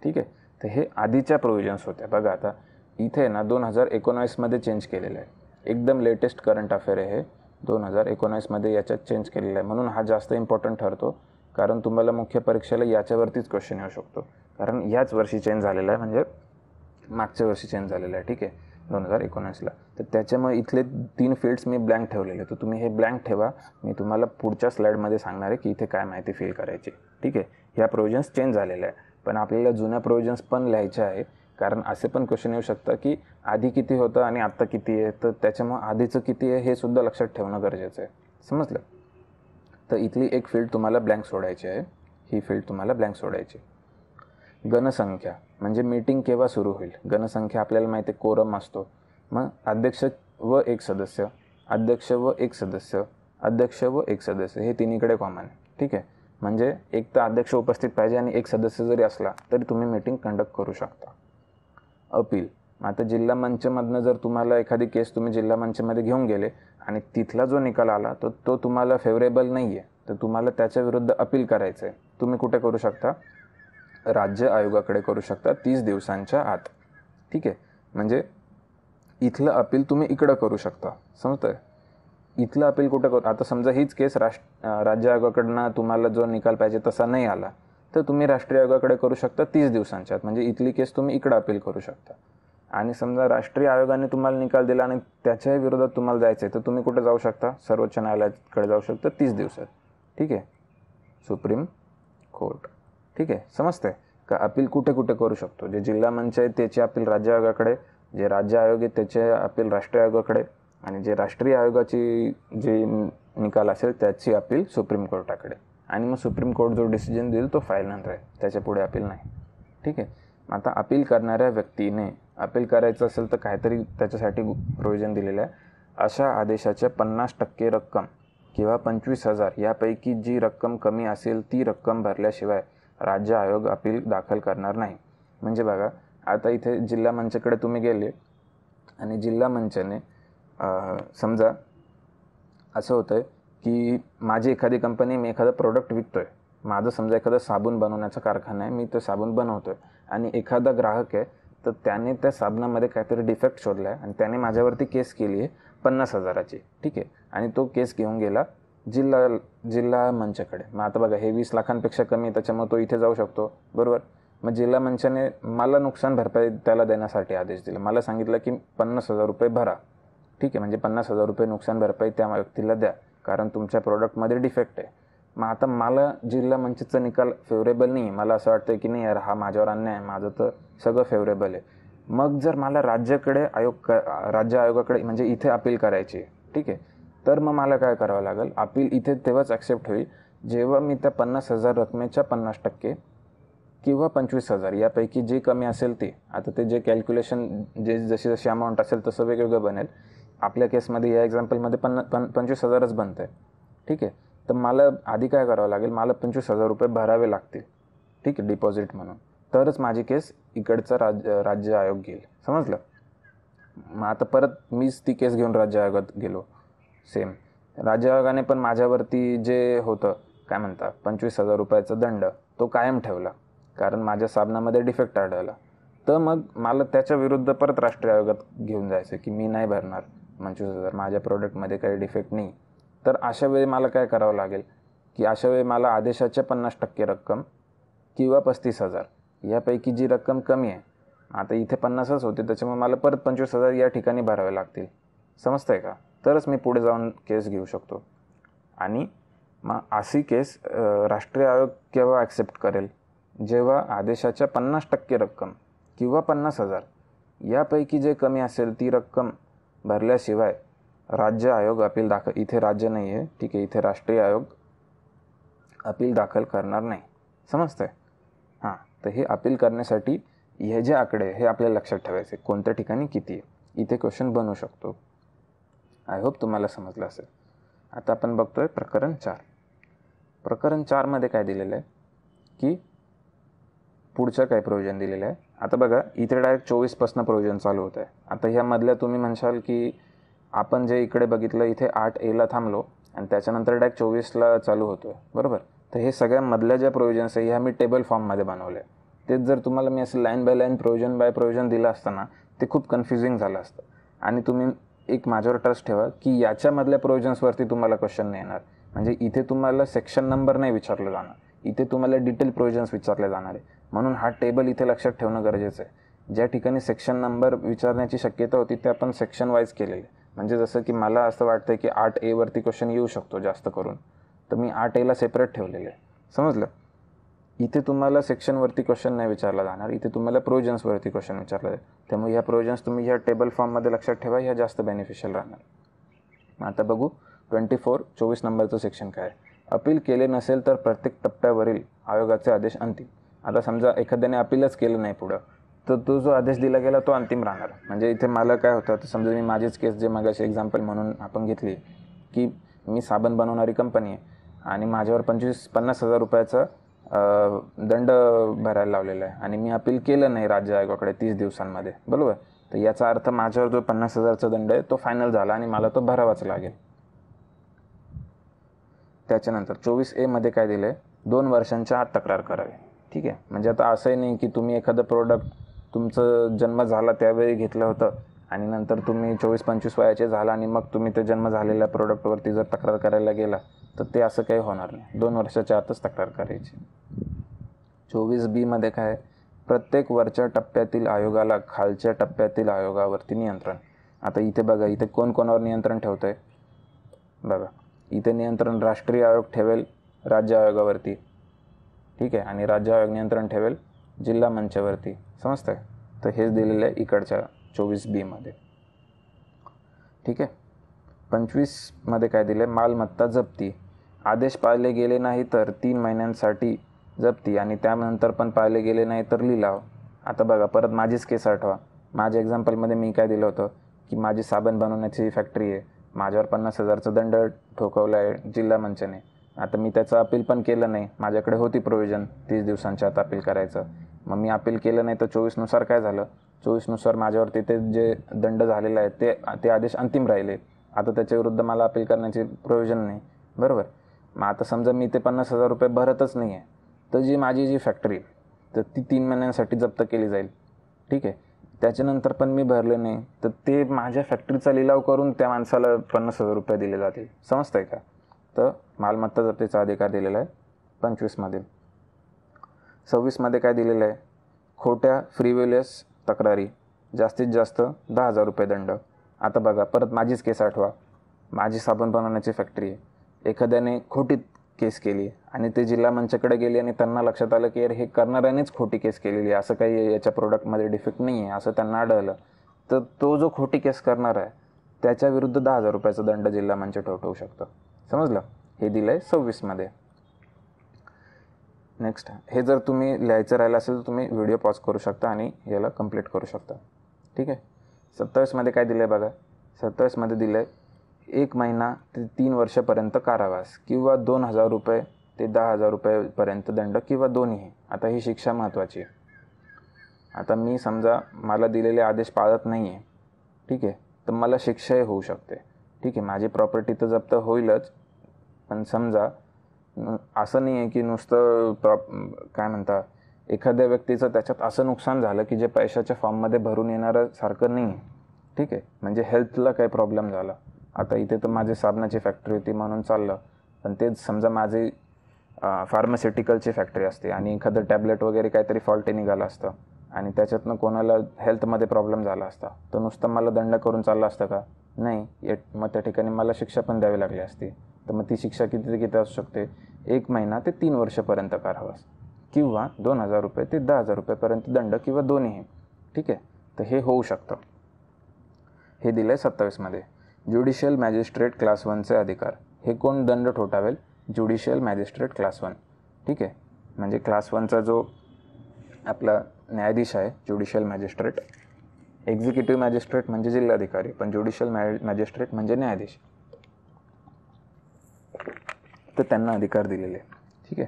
ठीक आहे? तर हे आधीच्या प्रोव्हिजन्स होत्या. बघा आता इथे ना दोन हजार एकोणावीसमध्ये चेंज केलेलं आहे. एकदम लेटेस्ट करंट अफेअर आहे हे. दोन हजार एकोणावीसमध्ये याच्यात चेंज केलेलं आहे. म्हणून हा जास्त इम्पॉर्टंट ठरतो. कारण तुम्हाला मुख्य परीक्षेला याच्यावरतीच क्वेश्चन येऊ शकतो. कारण याच वर्षी चेंज झालेला आहे. म्हणजे मागच्या वर्षी चेंज झालेला आहे. ठीक आहे? दोन हजार एकोणीसला तर त्याच्यामुळे इथले तीन फील्ड्स मी ब्लँक ठेवलेले तर तुम्ही हे ब्लँक ठेवा. मी तुम्हाला पुढच्या स्लाईडमध्ये सांगणार आहे की इथे काय माहिती फिल करायची. ठीक आहे? ह्या प्रोविजन्स चेंज झालेल्या आहे पण आपल्याला जुन्या प्रोविजन्स पण लिहायच्या आहे कारण असे पण क्वेश्चन येऊ शकतं की आधी किती होतं आणि आत्ता किती आहे? तर त्याच्यामुळे आधीचं किती आहे हे सुद्धा लक्षात ठेवणं गरजेचं आहे. समजलं? तर इथली एक फील्ड तुम्हाला ब्लँक सोडायची आहे. ही फील्ड तुम्हाला ब्लँक सोडायची गणसंख्या म्हणजे मीटिंग केव्हा सुरू होईल? गणसंख्या आपल्याला माहिती आहे कोरम असतो. मग अध्यक्ष व एक सदस्य अध्यक्ष व एक सदस्य अध्यक्ष व एक सदस्य हे तिन्हीकडे कॉमन आहे. ठीक आहे? म्हणजे एक तर अध्यक्ष उपस्थित पाहिजे आणि एक सदस्य जरी असला तरी तुम्ही मीटिंग कंडक्ट करू शकता. अपील. आता जिल्हा मंचमधनं जर तुम्हाला एखादी केस तुम्ही जिल्हा मंचमध्ये घेऊन गेले आणि तिथला जो निकाल आला तर तो तुम्हाला फेवरेबल नाही आहे तर तुम्हाला त्याच्या विरुद्ध अपील करायचं आहे तुम्ही कुठे करू शकता? राज्य आयोगाकडे करू शकता तीस दिवसांच्या आत. ठीक आहे? म्हणजे इथलं अपील तुम्ही इकडं करू शकता. समजतंय? इथलं अपील कुठं करू? आता समजा हीच केस राष्ट्र राज्य आयोगाकडनं तुम्हाला जो निकाल पाहिजे तसा नाही आला. तर तुम्ही राष्ट्रीय आयोगाकडे करू शकता तीस दिवसांच्या आत म्हणजे इथली केस तुम्ही इकडं अपील करू शकता. आणि समजा राष्ट्रीय आयोगाने तुम्हाला निकाल दिला आणि त्याच्याही विरोधात तुम्हाला जायचं आहे तर तुम्ही कुठे जाऊ शकता? सर्वोच्च न्यायालयाकडे जाऊ शकता तीस दिवसात. ठीक आहे? Supreme court. ठीक आहे? समजतंय? का अपील कुठे कुठे करू शकतो? जे जिल्हा मंच आहे त्याचे अपील राज्य आयोगाकडे जे राज्य आयोग आहे त्याचे अपील राष्ट्रीय आयोगाकडे आणि जे राष्ट्रीय आयोगाची जे निकाल असेल त्याची अपील सुप्रीम कोर्टाकडे. आणि मग सुप्रीम कोर्ट जो डिसिजन देईल तो फाईल नंतर आहे. त्याच्या पुढे अपील नाही. ठीक आहे? आता अपील करणाऱ्या व्यक्तीने अपील करायचं असेल तर काहीतरी त्याच्यासाठी प्रोविजन दिलेलं आहे. अशा आदेशाच्या पन्नास टक्के रक्कम किंवा पंचवीस हजार यापैकी जी रक्कम कमी असेल ती रक्कम भरल्याशिवाय राज्य आयोग अपील दाखल करणार नाही. म्हणजे बघा आता इथे जिल्हा मंचकडे तुम्ही गेले आणि जिल्हा मंचाने समजा असं होतं आहे की माझी एखादी कंपनी मी एखादं प्रोडक्ट विकतो आहे माझं समजा एखादा साबण बनवण्याचा कारखाना आहे मी तो साबण बनवतो आहे आणि एखादा ग्राहक आहे तर त्याने त्या साबणामध्ये काहीतरी डिफेक्ट शोधला आहे आणि त्याने माझ्यावरती केस केली आहे पन्नास हजाराची. ठीक आहे? आणि तो केस घेऊन गेला जिल्हा जिल्हा मंचाकडे. मग आता बघा हे वीस लाखांपेक्षा कमी आहे त्याच्यामुळे तो इथे जाऊ शकतो. बरोबर? मग जिल्हा मंचाने मला नुकसान भरपाई त्याला देण्यासाठी आदेश दिला. मला सांगितलं की पन्नास हजार रुपये भरा. ठीक आहे? म्हणजे पन्नास हजार रुपये नुकसान भरपाई त्या व्यक्तीला द्या. कारण तुमच्या प्रॉडक्टमध्ये डिफेक्ट आहे. मग आता मला जिल्हा मंचचा निकाल फेवरेबल नाही मला असं वाटतं की नाही यार हा माझ्यावर अन्याय आहे. माझं तर सगळं फेवरेबल आहे. मग जर मला राज्याकडे आयोग क राज्य आयोगाकडे म्हणजे इथे अपील करायची ठीक आहे? तर मग मला काय करावं लागेल? अपील इथे तेव्हाच ॲक्सेप्ट होईल जेव्हा मी त्या पन्नास हजार रकमेच्या पन्नास टक्के किंवा पंचवीस हजार यापैकी जे कमी असेल ते. आता ते जे कॅल्क्युलेशन जे जशी जशी अमाऊंट असेल तसं वेगवेगळं बनेल. आपल्या केसमध्ये या एक्झाम्पलमध्ये पन्ना पन पंचवीस हजारच बनतं आहे ठीक आहे? तर मला आधी काय करावं लागेल? मला पंचवीस हजार रुपये भरावे लागतील. ठीक आहे? डिपॉझिट म्हणून. तरच माझी केस इकडचा राज्य राज्य आयोग घेईल. समजलं? मग आता परत मीच ती केस घेऊन राज्य आयोगात गेलो. सेम राज्य आयोगाने पण माझ्यावरती जे होतं काय म्हणता पंचवीस हजार रुपयाचा दंड तो कायम ठेवला. कारण माझ्या साबणामध्ये डिफेक्ट आढळला. तर मग मला त्याच्या विरुद्ध परत राष्ट्रीय आयोगात घेऊन जायचं की मी नाही भरणार. म्हणजे पंचवीस हजार माझ्या प्रोडक्टमध्ये काही डिफेक्ट नाही तर अशा वेळी मला काय करावं लागेल? की अशा वेळी मला आदेशाच्या पन्नास टक्के रक्कम किंवा पस्तीस हजार यापैकी जी रक्कम कमी आहे आता इथे पन्नासच होते त्याच्यामुळे मला परत पंचवीस हजार या ठिकाणी भरावे लागतील. समजतं आहे का? तरच मी पुढे जाऊन केस घेऊ शकतो. आणि मग अशी केस राष्ट्रीय आयोग केव्हा ॲक्सेप्ट करेल? जेव्हा आदेशाच्या पन्नास टक्के रक्कम किंवा पन्नास हजार यापैकी जे कमी असेल ती रक्कम भरल्याशिवाय राज्य आयोग अपील दाखल इथे राज्य नाही आहे ठीक आहे इथे राष्ट्रीय आयोग अपील दाखल करणार नाही. समजतं आहे हां तर हे अपील करण्यासाठी हे जे आकडे हे आपल्याला लक्षात ठेवायचे कोणत्या ठिकाणी किती आहे? इथे क्वेश्चन बनवू शकतो. आय होप तुम्हाला समजलं असेल. आता आपण बघतोय प्रकरण चार. प्रकरण चारमध्ये काय दिलेलं आहे? की पुढचं काय प्रोविजन दिलेलं आहे? आता बघा इथे डायरेक्ट चोवीसपासून प्रोविजन चालू होतं आहे आता ह्यामधल्या तुम्ही म्हणशाल की आपण जे इकडे बघितलं इथे आठ एला थांबलो आणि त्याच्यानंतर डायरेक्ट चोवीसला चालू होतो आहे बरोबर? तर हे सगळ्यामधल्या ज्या प्रोविजन्स आहे ह्या मी टेबल फॉर्ममध्ये बनवले तेच जर तुम्हाला मी असं line by line provision by provision दिलं असताना ते खूप कन्फ्युजिंग झालं असतं. आणि तुम्ही एक माझ्यावर ट्रस्ट ठेवा की याच्यामधल्या प्रोविजन्सवरती तुम्हाला क्वेश्चन नाही येणार. म्हणजे इथे तुम्हाला सेक्शन नंबर नाही विचारलं जाणार. इथे तुम्हाला डिटेल प्रोविजन्स विचारले जाणार आहे. म्हणून हा टेबल इथे लक्षात ठेवणं गरजेचं आहे. ज्या ठिकाणी सेक्शन नंबर विचारण्याची शक्यता होती ते आपण सेक्शन वाईज केलेले म्हणजे जसं की मला असं वाटतं की आठ एवरती क्वेश्चन येऊ शकतो जास्त करून. तर मी आठ एला सेपरेट ठेवलेले आहे. समजलं? इथे तुम्हाला सेक्शनवरती क्वेश्चन नाही विचारला जाणार. इथे तुम्हाला प्रोविजन्सवरती क्वेश्चन विचारला जाईल. त्यामुळे ह्या प्रोविजन्स तुम्ही ह्या टेबल फॉर्ममध्ये लक्षात ठेवा ह्या जास्त बेनिफिशियल राहणार. मग आता बघू ट्वेंटी फोर चोवीस नंबरचं सेक्शन काय अपील केले नसेल तर प्रत्येक टप्प्यावरील आयोगाचे आदेश अंतिम. आता समजा एखाद्याने अपीलच केलं नाही पुढं तर तो जो आदेश दिला गेला तो अंतिम राहणार. म्हणजे इथे मला काय होतं तर समजा मी माझीच केस जे मागाशी एक्झाम्पल म्हणून आपण घेतली की मी साबण बनवणारी कंपनी आहे आणि माझ्यावर पंचवीस पन्नास हजार रुपयाचा दंड भरायला लावलेला आहे आणि मी अपील केलं नाही राज्य आयोगाकडे तीस दिवसांमध्ये बरोबर? तर याचा अर्थ माझ्यावर जो पन्नास हजारचा दंड आहे तो फायनल झाला आणि मला तो भरावाच लागेल. त्याच्यानंतर चोवीस एमध्ये काय दिलं आहे दोन वर्षांच्या आत तक्रार करावी. ठीक आहे. म्हणजे आता असंही नाही की तुम्ही एखादं प्रोडक्ट तुमचं जन्म झाला त्यावेळी घेतलं होतं आणि नंतर तुम्ही चोवीस पंचवीस वयाचे झाला आणि मग तुम्ही ते जन्म झालेल्या प्रोडक्टवरती जर तक्रार करायला गेला तर ते असं काही होणार नाही. दोन वर्षाच्या आतच तक्रार करायची. चोवीस बीमध्ये काय प्रत्येक वरच्या टप्प्यातील आयोगाला खालच्या टप्प्यातील आयोगावरती नियंत्रण. आता इथे बघा इथे कोण कोणावर नियंत्रण ठेवतं आहे बघा इथे नियंत्रण राष्ट्रीय आयोग ठेवेल राज्य आयोगावरती. ठीक आहे? आणि राज्यावर नियंत्रण ठेवेल जिल्हा मंचावरती. समजतंय? तर हेच दिलेलं आहे इकडच्या चोवीस बीमध्ये ठीक आहे? पंचवीसमध्ये काय दिलं आहे मालमत्ता जप्ती. आदेश पाळले गेले नाही तर तीन महिन्यांसाठी जप्ती आणि त्यानंतर पण पाळले गेले नाही तर लिलाव. आता बघा परत माझीच केस आठवा. माझ्या एक्झाम्पलमध्ये मी काय दिलं होतं? की माझी साबण बनवण्याची फॅक्टरी आहे. माझ्यावर पन्नास हजारचा दंड ठोकवला आहे जिल्हा मंचाने. आता मी त्याचं अपील पण केलं नाही. माझ्याकडे होती प्रोव्हिजन तीस दिवसांच्या आत अपील करायचं. मग मी अपील केलं नाही तर चोवीसनुसार काय झालं? चोवीसनुसार माझ्यावरती ते जे दंड झालेला आहे ते ते आदेश अंतिम राहिले. आता त्याच्याविरुद्ध मला अपील करण्याची प्रयोजन नाही. बरोबर? मग आता समजा मी ते पन्नास हजार रुपये भरतच नाही आहे तर जी माझी जी फॅक्टरी आहे, तर ती तीन महिन्यांसाठी जप्त केली जाईल. ठीक आहे? त्याच्यानंतर पण मी भरले नाही. तर ते माझ्या फॅक्टरीचा लिलाव करून त्या माणसाला पन्नास हजार रुपये दिले जातील. समजतंय का? तर मालमत्ता जप्तीचा अधिकार दिलेला आहे पंचवीसमधील. सव्वीसमध्ये काय दिलेलं आहे? खोट्या फ्रीवेलियस तक्रारी जास्तीत जास्त दहा हजार रुपये दंड. आता बघा परत माझीच केस आठवा. माझी साबण बनवण्याची फॅक्टरी आहे. एखाद्याने खोटी केस केली आणि ते जिल्हा मंचाकडे गेली आणि त्यांना लक्षात आलं की यार हे करणाऱ्यानेच खोटी केस केलेली आहे. असं काही याच्या प्रोडक्टमध्ये डिफेक्ट नाही आहे असं त्यांना आढळलं. तर तो जो खोटी केस करणार आहे त्याच्या विरुद्ध दहा हजार रुपयाचा दंड जिल्हा मंच ठेवू शकतं. समजलं? हे दिलं आहे सव्वीसमध्ये. नेक्स्ट हे जर तुम्ही लिहायचं राहिलं असेल तर तुम्ही व्हिडिओ पॉज करू शकता आणि याला कंप्लीट करू शकता. ठीक आहे? सत्तावीसमध्ये काय दिलं आहे बघा? सत्तावीसमध्ये दिलं आहे एक महिना ते तीन वर्षापर्यंत कारावास किंवा दोन हजार रुपये ते दहा हजार रुपयेपर्यंत दंड किंवा दोन्ही. आता ही शिक्षा महत्त्वाची आहे. आता मी समजा मला दिलेले आदेश पाळत नाही आहे ठीक आहे? तर मला शिक्षाही होऊ शकते. ठीक आहे? माझी प्रॉपर्टी तर जप्त होईलच. पण समजा असं नाही आहे की नुसतं प्रॉप काय म्हणता एखाद्या व्यक्तीचं त्याच्यात असं नुकसान झालं की जे पैशाच्या फॉर्ममध्ये भरून येणारं सारखं नाही आहे ठीक आहे? म्हणजे हेल्थला काही प्रॉब्लेम झाला. आता इथे तर माझी साबणाची फॅक्टरी होती म्हणून चाललं. पण तेच समजा माझी फार्मास्युटिकलची फॅक्टरी असते आणि एखादं टॅबलेट वगैरे काहीतरी फॉल्टी निघालं असतं आणि त्याच्यातनं कोणाला हेल्थमध्ये प्रॉब्लेम झाला असता. तर नुसतं मला दंड करून चाललं असतं का? नाही. मग त्या ठिकाणी मला शिक्षा पण द्यावी लागली असती. तर मग ती शिक्षा किती ते किती असू शकते? एक महिना ते तीन वर्षापर्यंत कारावास. किंवा दोन हजार रुपये ते दहा हजार रुपयेपर्यंत दंड किंवा दोन्ही. ठीक आहे? तर हे होऊ शकतं. हे दिलं आहे सत्तावीसमध्ये. ज्युडिशियल मॅजिस्ट्रेट क्लास वनचे अधिकार. हे कोण दंड ठोठावेल? Judicial magistrate class one. ठीक आहे? म्हणजे क्लास वनचा जो आपला न्यायाधीश आहे ज्युडिशियल मॅजिस्ट्रेट. एक्झिक्युटिव्ह मॅजिस्ट्रेट म्हणजे जिल्हाधिकारी पण ज्युडिशियल मॅ मॅजिस्ट्रेट म्हणजे न्यायाधीश. तर त्यांना अधिकार दिलेले. ठीक आहे?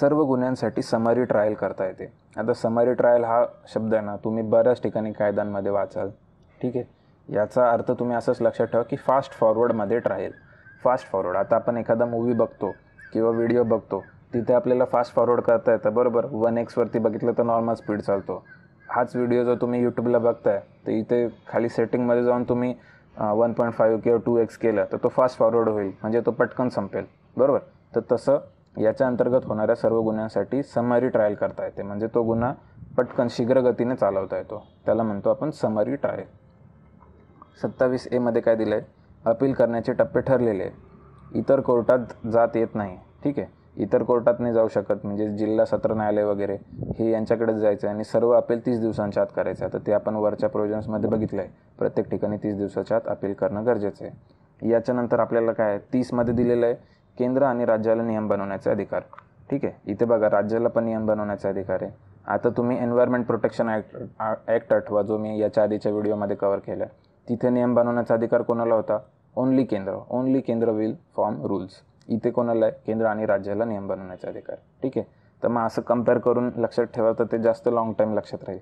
सर्व गुन्ह्यांसाठी समरी ट्रायल करता येते. आता समरी ट्रायल हा शब्द आहे ना तुम्ही बऱ्याच ठिकाणी कायद्यांमध्ये वाचाल. ठीक आहे? याचा अर्थ तुम्ही असंच लक्षात ठेवा की फास्ट फॉरवर्डमध्ये ट्रायल फास्ट फॉरवर्ड आता आपण एखादा मूवी बघतो किंवा व्हिडिओ बघतो तिथे आपल्याला फास्ट फॉरवर्ड करता येतं. बरोबर? वन एक्सवरती बघितलं तर नॉर्मल स्पीड चालतो. हाच व्हिडिओ जर तुम्ही यूट्यूबला बघताय तर इथे खाली सेटिंगमध्ये जाऊन तुम्ही वन पॉईंट फाईव्ह किंवा टू एक्स केलं तर तो फास्ट फॉरवर्ड होईल. म्हणजे तो पटकन संपेल. बरोबर? तर तसं याच्या अंतर्गत होणाऱ्या सर्व गुन्ह्यांसाठी समरी ट्रायल करता येते. म्हणजे तो गुन्हा पटकन शीघ्रगतीने चालवता येतो. त्याला म्हणतो आपण समरी ट्रायल सत्तावीस एमध्ये काय दिलं आहे अपील करण्याचे टप्पे ठरलेले इतर कोर्टात जात येत नाही. ठीक आहे? इतर कोर्टात नाही जाऊ शकत. म्हणजे जिल्हा सत्र न्यायालय वगैरे हे यांच्याकडेच जायचं आहे आणि सर्व अपील तीस दिवसांच्या आत करायचं आहे तर ते आपण वरच्या प्रोविजन्समध्ये बघितलं आहे प्रत्येक ठिकाणी तीस दिवसाच्या आत अपील करणं गरजेचं आहे. याच्यानंतर आपल्याला काय आहे? तीसमध्ये दिलेलं आहे केंद्र आणि राज्याला नियम बनवण्याचा अधिकार. ठीक आहे? इथे बघा राज्याला पण नियम बनवण्याचा अधिकार आहे. आता तुम्ही एन्व्हायरमेंट प्रोटेक्शन ॲक्ट ॲक्ट आठवा जो मी याच्या आधीच्या व्हिडिओमध्ये कवर केला तिथे नियम बनवण्याचा अधिकार कोणाला होता? ओनली केंद्र. ओनली केंद्र विल फॉर्म रूल्स इथे कोणाला आहे? केंद्र आणि राज्याला नियम बनवण्याचा अधिकार. ठीक आहे? तर मग असं कंपेअर करून लक्षात ठेवा तर ते जास्त लाँग टाईम लक्षात राहील.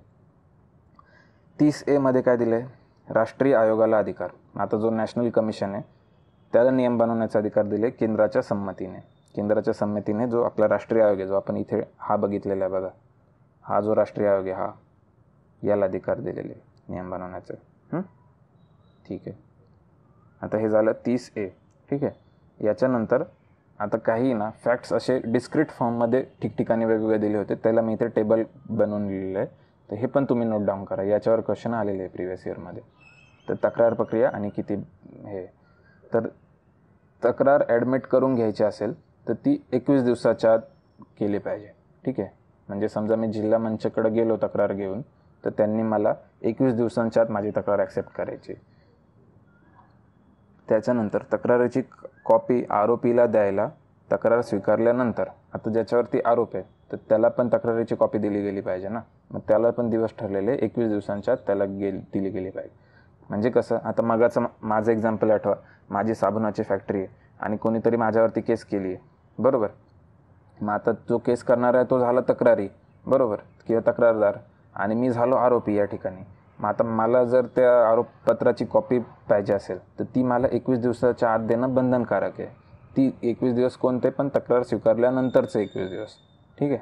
तीस एमध्ये काय दिलं आहे राष्ट्रीय आयोगाला अधिकार. आता जो नॅशनल कमिशन आहे त्याला नियम बनवण्याचा अधिकार दिले केंद्राच्या संमतीने. केंद्राच्या संमतीने जो आपला राष्ट्रीय आयोग आहे जो आपण इथे हा बघितलेला आहे बघा हा जो राष्ट्रीय आयोग आहे हा याला अधिकार दिलेले नियम बनवण्याचे. ठीक आहे. आता हे झालं तीस ए. ठीक आहे. याच्यानंतर आता काही ना फॅक्ट्स असे डिस्क्रिट फॉर्ममध्ये ठिकठिकाणी वेगवेगळे दिले होते त्याला मी इथे टेबल बनवून लिहिलेलं आहे. तर हे पण तुम्ही नोट डाऊन करा. याच्यावर क्वेश्चन आलेले आहे प्रिव्हियस इयरमध्ये तर तक्रार प्रक्रिया आणि किती हे. तर तक्रार ॲडमिट करून घ्यायची असेल तर ती एकवीस दिवसाच्या आत केली पाहिजे. ठीक आहे? म्हणजे समजा मी जिल्हा मंचकडे गेलो तक्रार घेऊन तर त्यांनी मला एकवीस दिवसांच्या आत माझी तक्रार ॲक्सेप्ट करायची. त्याच्यानंतर तक्रारीची कॉपी आरोपीला द्यायला तक्रार स्वीकारल्यानंतर आता ज्याच्यावरती आरोप आहे तर त्याला पण तक्रारीची कॉपी दिली गेली पाहिजे ना. मग त्याला पण दिवस ठरलेले एकवीस दिवसांच्या त्याला गेली दिली गेली पाहिजे. म्हणजे कसं आता मगाचं माझं एक्झाम्पल आठवा. माझी साबणाची फॅक्टरी आहे आणि कोणीतरी माझ्यावरती केस केली आहे. बरोबर? मग आता जो केस करणार आहे तो झाला तक्रारी. बरोबर? किंवा तक्रारदार. आणि मी झालो आरोपी या ठिकाणी. मग आता मला जर त्या आरोपपत्राची कॉपी पाहिजे असेल तर ती मला एकवीस दिवसाच्या आत देणं बंधनकारक आहे. ती एकवीस दिवस कोणते पण तक्रार स्वीकारल्यानंतरचे एकवीस दिवस. ठीक आहे?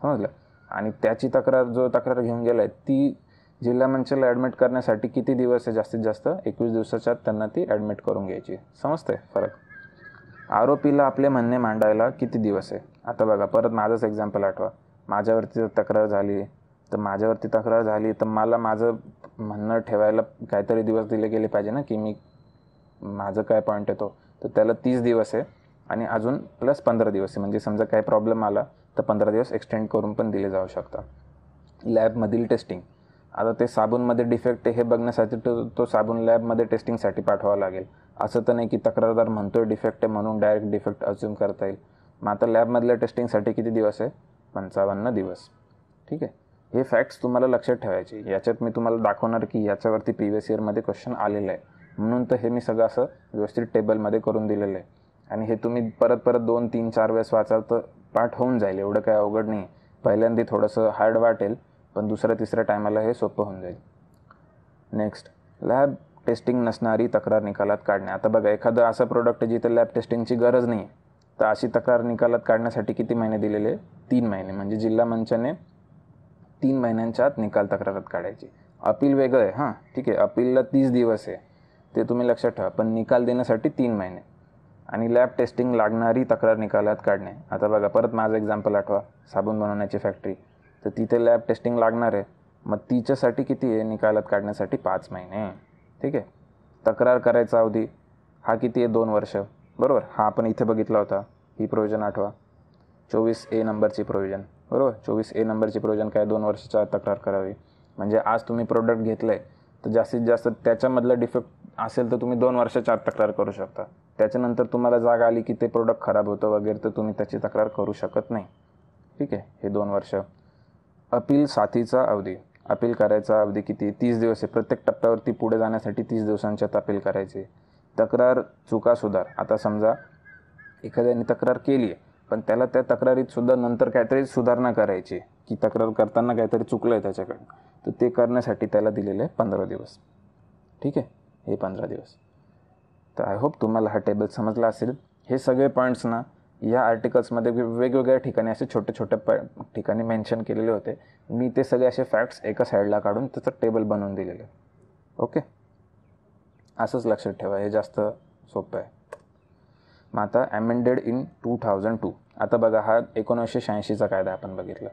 समजलं? आणि त्याची तक्रार जो तक्रार घेऊन गेला आहे ती जिल्हा मंचला ॲडमिट करण्यासाठी किती दिवस आहे? जास्तीत जास्त एकवीस दिवसाच्या आत त्यांना ती ॲडमिट करून घ्यायची. समजतंय? फरक? आरोपीला आपले म्हणणे मांडायला किती दिवस आहे? आता बघा परत माझंच एक्झाम्पल आठवा. माझ्यावरती तक्रार झाली तर माझ्यावरती तक्रार झाली तर मला माझं म्हणणं ठेवायला काहीतरी दिवस दिले गेले पाहिजे ना की मी माझं काय पॉईंट येतो तर त्याला तीस दिवस आहे. आणि अजून प्लस पंधरा दिवस आहे. म्हणजे समजा काही प्रॉब्लेम आला तर पंधरा दिवस एक्सटेंड करून पण दिले जाऊ शकतात. लॅबमधील टेस्टिंग आता ते साबूनमध्ये डिफेक्ट आहे हे बघण्यासाठी तो तो साबून लॅबमध्ये टेस्टिंगसाठी पाठवावा लागेल. असं तर नाही की तक्रारदार म्हणतोय डिफेक्ट आहे म्हणून डायरेक्ट डिफेक्ट अज्युम करता येईल. मग आता लॅबमधल्या टेस्टिंगसाठी किती दिवस आहे? पंचावन्न दिवस. ठीक आहे? हे फॅक्ट्स तुम्हाला लक्षात ठेवायचे. याच्यात मी तुम्हाला दाखवणार की याच्यावरती प्रिव्हियस इयरमध्ये क्वेश्चन आलेलं आहे. म्हणून तर हे मी सगळं असं व्यवस्थित टेबलमध्ये करून दिलेलं आहे. आणि हे तुम्ही परत परत दोन तीन चार वेळेस वाचाल तर पाठ होऊन जाईल. एवढं काय अवघड नाही. पहिल्यांदा थोडंसं हार्ड वाटेल पण दुसऱ्या तिसऱ्या टायमाला हे सोपं होऊन जाईल. नेक्स्ट लॅब टेस्टिंग नसणारी तक्रार निकालात काढणे. आता बघा एखादं असं प्रोडक्ट जिथे लॅब टेस्टिंगची गरज नाही तर अशी तक्रार निकालात काढण्यासाठी किती महिने दिलेले? तीन महिने. म्हणजे जिल्हा मंचाने तीन महिन्यांच्या आत निकाल तक्रारात काढायची. अपील वेगळं आहे हां ठीक आहे. अपीलला तीस दिवस आहे. ते तुम्ही लक्षात ठेवा. पण निकाल देण्यासाठी तीन महिने. आणि लॅब टेस्टिंग लागणारी तक्रार निकालात काढणे. आता बघा परत माझं एक्झाम्पल आठवा. साबण बनवण्याची फॅक्टरी तर तिथे लॅब टेस्टिंग लागणार आहे. मग तिच्यासाठी किती आहे? निकालात काढण्यासाठी पाच महिने. ठीक आहे? तक्रार करायचा अवधी. हा किती आहे? दोन वर्ष. बरोबर? हा आपण इथे बघितला होता. ही प्रोविजन आठवा. चोवीस ए नंबरची प्रोविजन बरोबर? चोवीस ए नंबरची प्रोविजन काय? दोन वर्षाच्या तक्रार करावी. म्हणजे आज तुम्ही प्रोडक्ट घेतलं आहे तर जास्तीत जास्त त्याच्यामधला डिफेक्ट असेल तर तुम्ही दोन वर्षाच्या आत तक्रार करू शकता. त्याच्यानंतर तुम्हाला जाग आली की ते प्रोडक्ट खराब होतं वगैरे तर तुम्ही त्याची तक्रार करू शकत नाही. ठीक आहे? हे दोन वर्ष. अपील साथीचा अवधी. अपील करायचा अवधी किती? तीस दिवस आहे. प्रत्येक टप्प्यावरती पुढे जाण्यासाठी तीस दिवसांच्यात अपील करायची. तक्रार चुका सुधार. आता समजा एखाद्याने तक्रार केली आहे पण त्याला त्या तक्रारीत सुद्धा नंतर काहीतरी सुधारणा करायची की तक्रार करताना काहीतरी चुकलं आहे त्याच्याकडनं. तर ते करण्यासाठी त्याला दिलेले आहे पंधरा दिवस. ठीक आहे? हे पंधरा दिवस. तर आय होप तुम्हाला हा टेबल समजला असेल. हे सगळे पॉईंट्स ना या आर्टिकल्समध्ये वेगवेगळ्या ठिकाणी असे छोटे छोटे प ठिकाणी मेन्शन केलेले होते. मी ते सगळे असे फॅक्ट्स एका साईडला काढून त्याचं टेबल बनवून दिलेलं आहे. ओके असंच लक्षात ठेवा हे जास्त सोपं आहे. मग आता amended in two thousand two आता बघा हा एकोणीसशे शहाऐंशीचा कायदा आपण बघितला.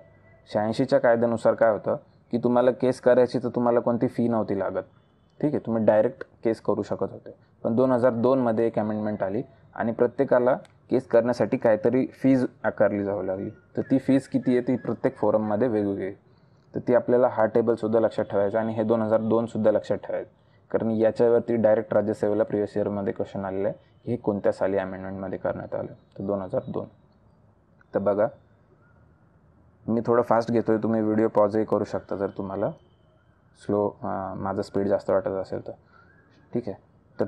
शहाऐंशीच्या कायद्यानुसार काय होतं की तुम्हाला केस करायची तर तुम्हाला कोणती फी नव्हती लागत. ठीक आहे? तुम्ही डायरेक्ट केस करू शकत होते. पण दोन हजार दोनमध्ये एक अमेंडमेंट आली आणि प्रत्येकाला केस करण्यासाठी काहीतरी फीज आकारली जाऊ लागली. तर ती फीज किती आहे ती प्रत्येक फोरममध्ये वेगवेगळी तर ती आपल्याला हा टेबलसुद्धा लक्षात ठेवायचा आणि हे दोन हजार दोनसुद्धा लक्षात ठेवायचं. कारण याच्यावरती डायरेक्ट राज्यसेवेला प्रिव्हियस इयरमध्ये क्वेश्चन आलेलं आहे. हे कोणत्या साली अमेंडमेंटमध्ये करण्यात आलं? तर दोन हजार दोन. तर बघा मी थोडं फास्ट घेतो आहे तुम्ही व्हिडिओ पॉजही करू शकता जर तुम्हाला. स्लो माझं स्पीड जास्त वाटत असेल तर. ठीक आहे. तर